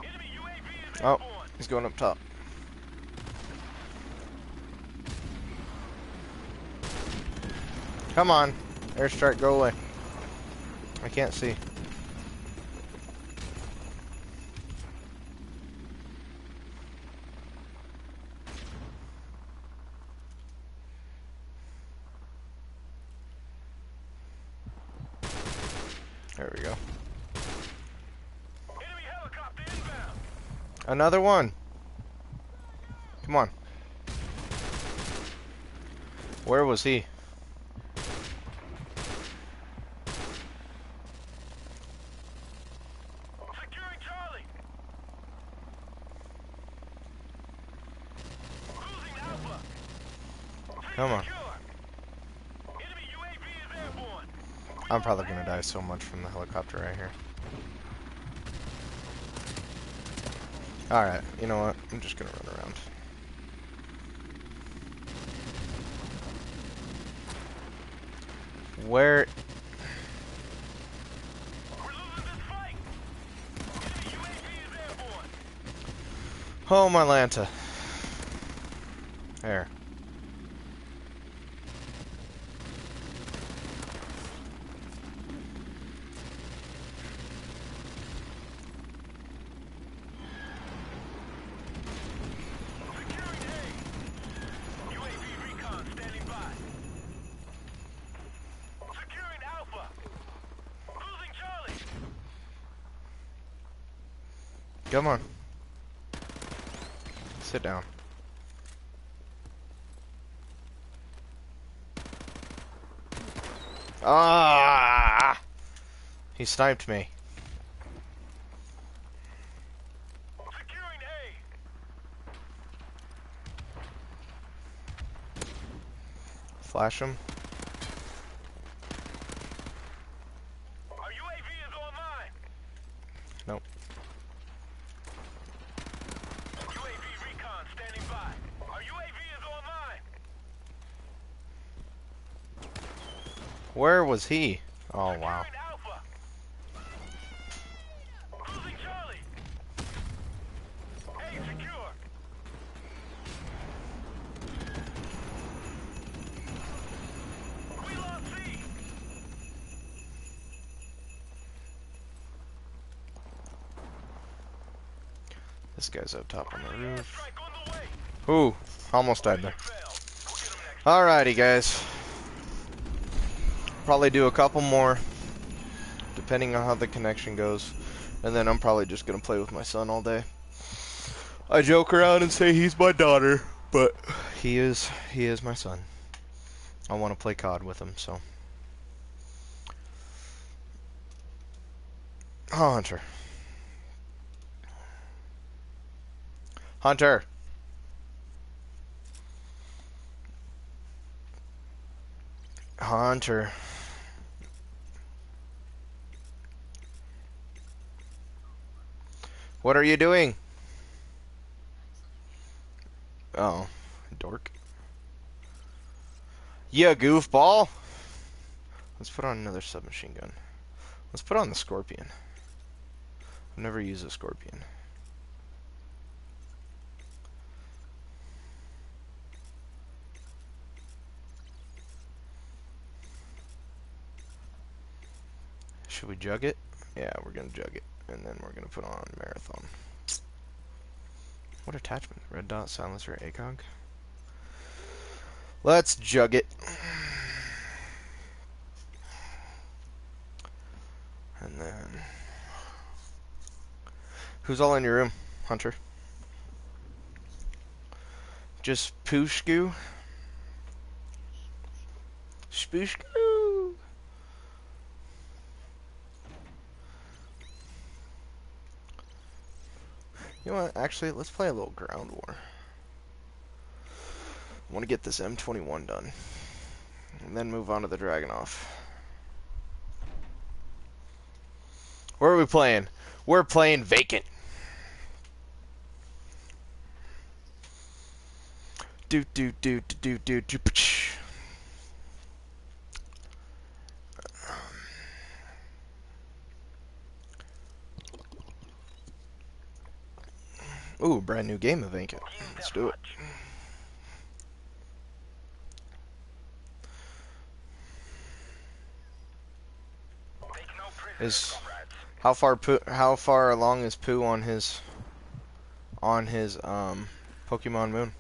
Enemy UAV is Oh. airborne. He's going up top. Come on. Airstrike, go away. I can't see. There we go. Enemy helicopter inbound. Another one. Come on. Where was he? Securing Charlie. Losing Alpha. Come on. Enemy UAV is airborne. I'm probably gonna die so much from the helicopter right here. Alright, you know what? I'm just gonna run around. Where We're losing this fight. Enemy UAV is airborne. Oh my Lanta. There. Securing A. UAV recon standing by. Securing Alpha. Losing Charlie. Come on. Sit down. Ah! He sniped me. Flash him. Our UAV is online. Nope. UAV recon standing by. Our UAV is online. Where was he? Oh wow. Guy's up top on the roof. airstrike on the way. Ooh, almost died there. Failed. We'll get 'em next Alrighty, guys. Probably do a couple more, depending on how the connection goes. And then I'm probably just gonna play with my son all day. I joke around and say he's my daughter, but he is he is my son. I want to play COD with him, so. Oh, Hunter. Hunter. Hunter. What are you doing? Oh, dork. Yeah, goofball. Let's put on another submachine gun. Let's put on the Scorpion. I've never used a Scorpion. Jug it? Yeah, we're gonna jug it. And then we're gonna put on Marathon. What attachment? Red dot, silencer, ACOG? Let's jug it. And then... Who's all in your room, Hunter? Just Pooshku? Spooshku? You know what? Actually, let's play a little ground war. I want to get this M21 done. And then move on to the Dragunov. Where are we playing? We're playing Vacant. Do do do do do do do. Ooh, brand new game of Inca. Let's do it. Is how far Poo, how far along is Pooh on his on his um Pokemon Moon?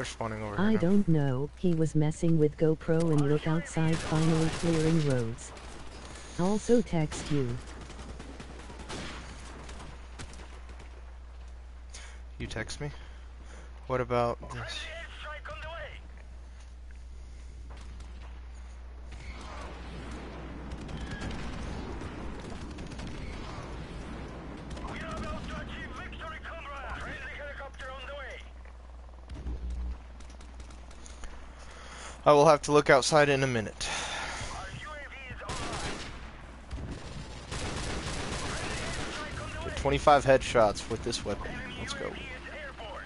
They're spawning over I don't know, he was messing with GoPro and look outside finally clearing roads. Also text you. You text me. What about this? Friendly airstrike on the way. We are about to achieve victory, comrade. Friendly helicopter on the way. I will have to look outside in a minute. 25 headshots with this weapon. Let's go. UAV is airborne.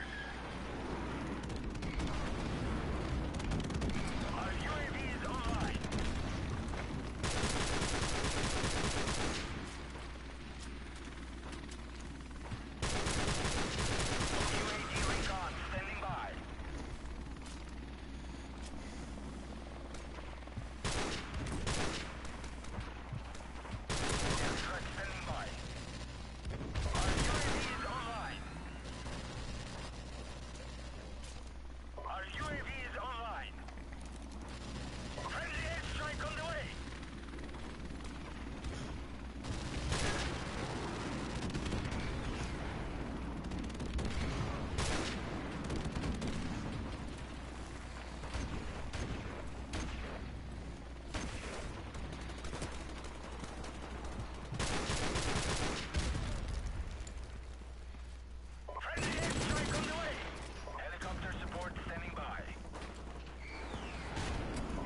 Our UAV is online. UAV recon standing by. Airstrike standing by. Our UAV is online. Our UAV is online. Friendly airstrike on the way. Friendly airstrike on the way. Helicopter support standing by.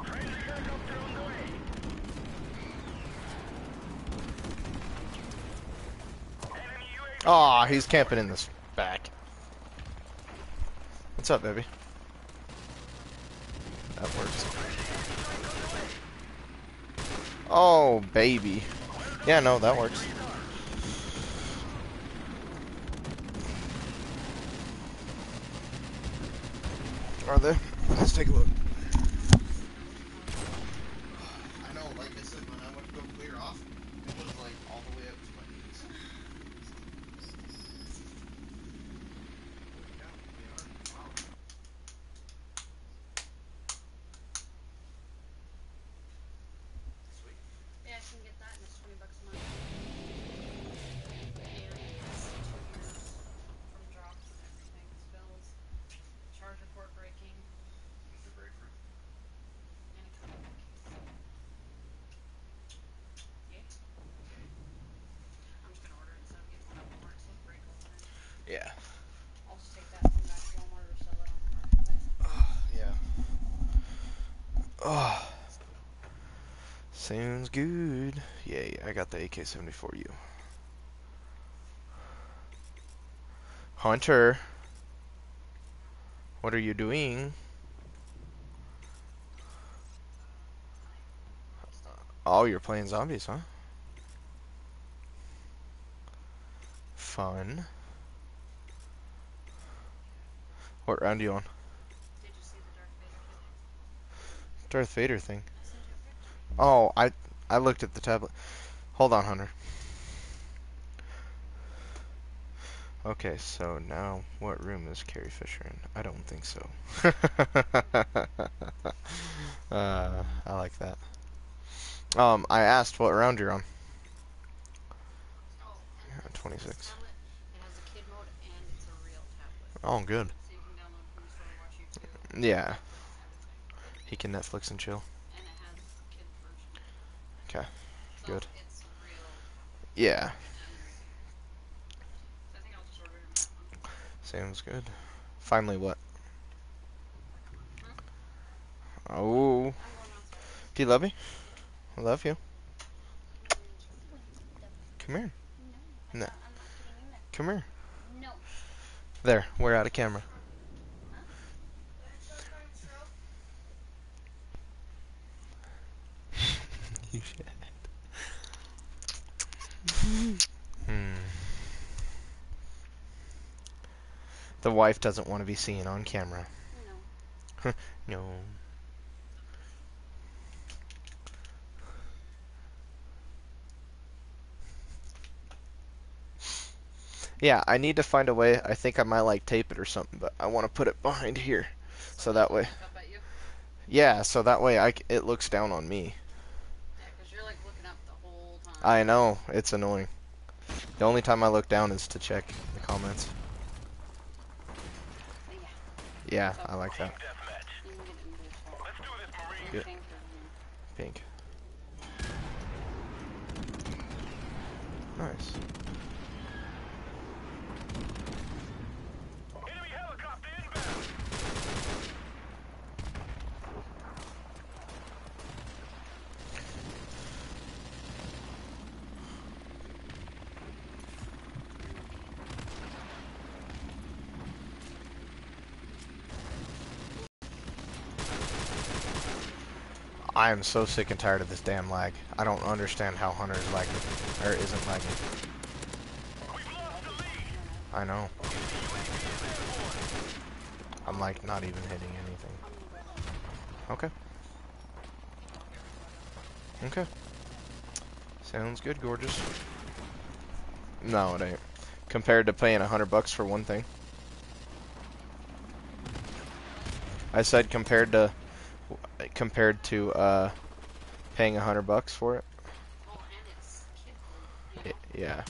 Friendly helicopter on the way. Enemy UAV. Aw, he's camping in this back. What's up, baby? That works. Oh, baby. Yeah, no, that works. Are they? Let's take a look. Sounds good. Yay, I got the AK-74U. Hunter. What are you doing? Oh, you're playing zombies, huh? Fun. What round are you on? Did you see the Darth Vader thing? Darth Vader thing. I sent you a picture. Oh, I I looked at the tablet. Hold on, Hunter. Okay, so now what room is Carrie Fisher in? I don't think so. uh, I like that. Um, I asked what round you're on. 26. tablet. It has a kid mode and it's a real tablet. Oh, good. So you can download from the store and watch YouTube. Yeah, he can Netflix and chill. On good. Yeah. sounds good. Finally, what? Oh, I'm going outside. do you love me? I love you. Come here. No. Come here. No. There, we're out of camera. You should. Hmm. The wife doesn't want to be seen on camera. No. No. Yeah, I need to find a way. I think I might like tape it or something, but I want to put it behind here, so that way. Up at you. Yeah, so that way I it looks down on me. Yeah, because you're like looking up the whole time. I know it's annoying. The only time I look down is to check the comments. Yeah. I like that. Deathmatch. You can get it in this one. Let's do this, Marine. Good. Pink or Pink. Nice. Enemy helicopter inbound. I am so sick and tired of this damn lag. I don't understand how Hunter is lagging, or isn't lagging. I know. I'm like not even hitting anything. Okay. Okay. Sounds good, gorgeous. No, it ain't. Compared to paying a hundred bucks for one thing. I said compared to compared to uh paying a hundred bucks for it. Yeah.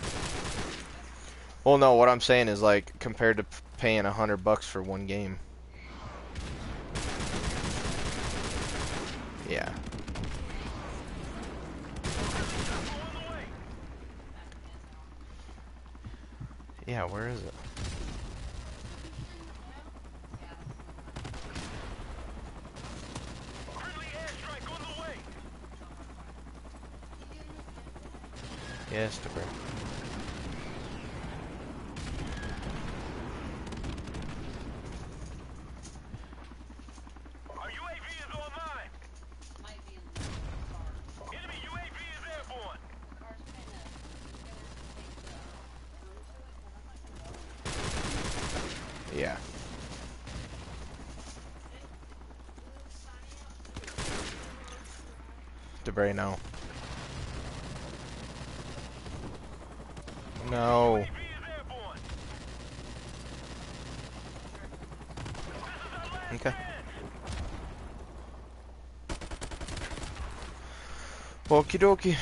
Well, no, what I'm saying is like compared to paying a hundred bucks for one game. Yeah. Yeah, where is it? Friendly airstrike on the way. Yes, Debray. Our UAV is online. might be in the car. Enemy UAV is airborne. The car's kind of. Yeah. Debray, no. Okidoki.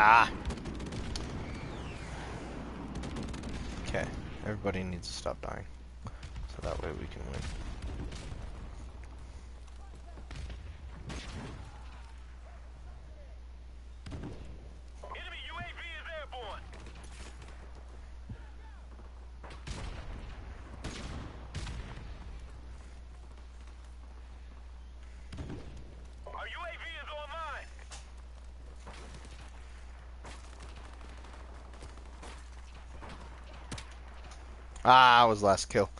Ah. Okay. Everybody needs to stop dying. So that way we can win. Ah, I was last kill.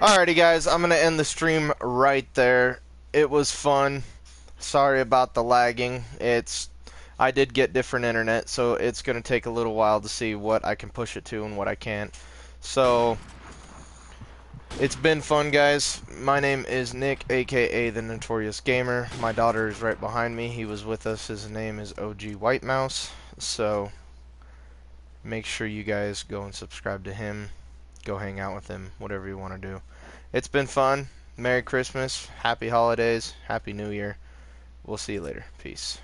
Alrighty, guys, I'm gonna end the stream right there. It was fun. Sorry about the lagging. It's I did get different internet, so it's gonna take a little while to see what I can push it to and what I can't. So it's been fun, guys. My name is Nick, aka the Notorious Gamer. My daughter is right behind me. He was with us. His name is OG White Mouse. So make sure you guys go and subscribe to him. Go hang out with him, whatever you want to do. It's been fun. Merry Christmas, Happy Holidays, Happy New Year. We'll see you later. Peace.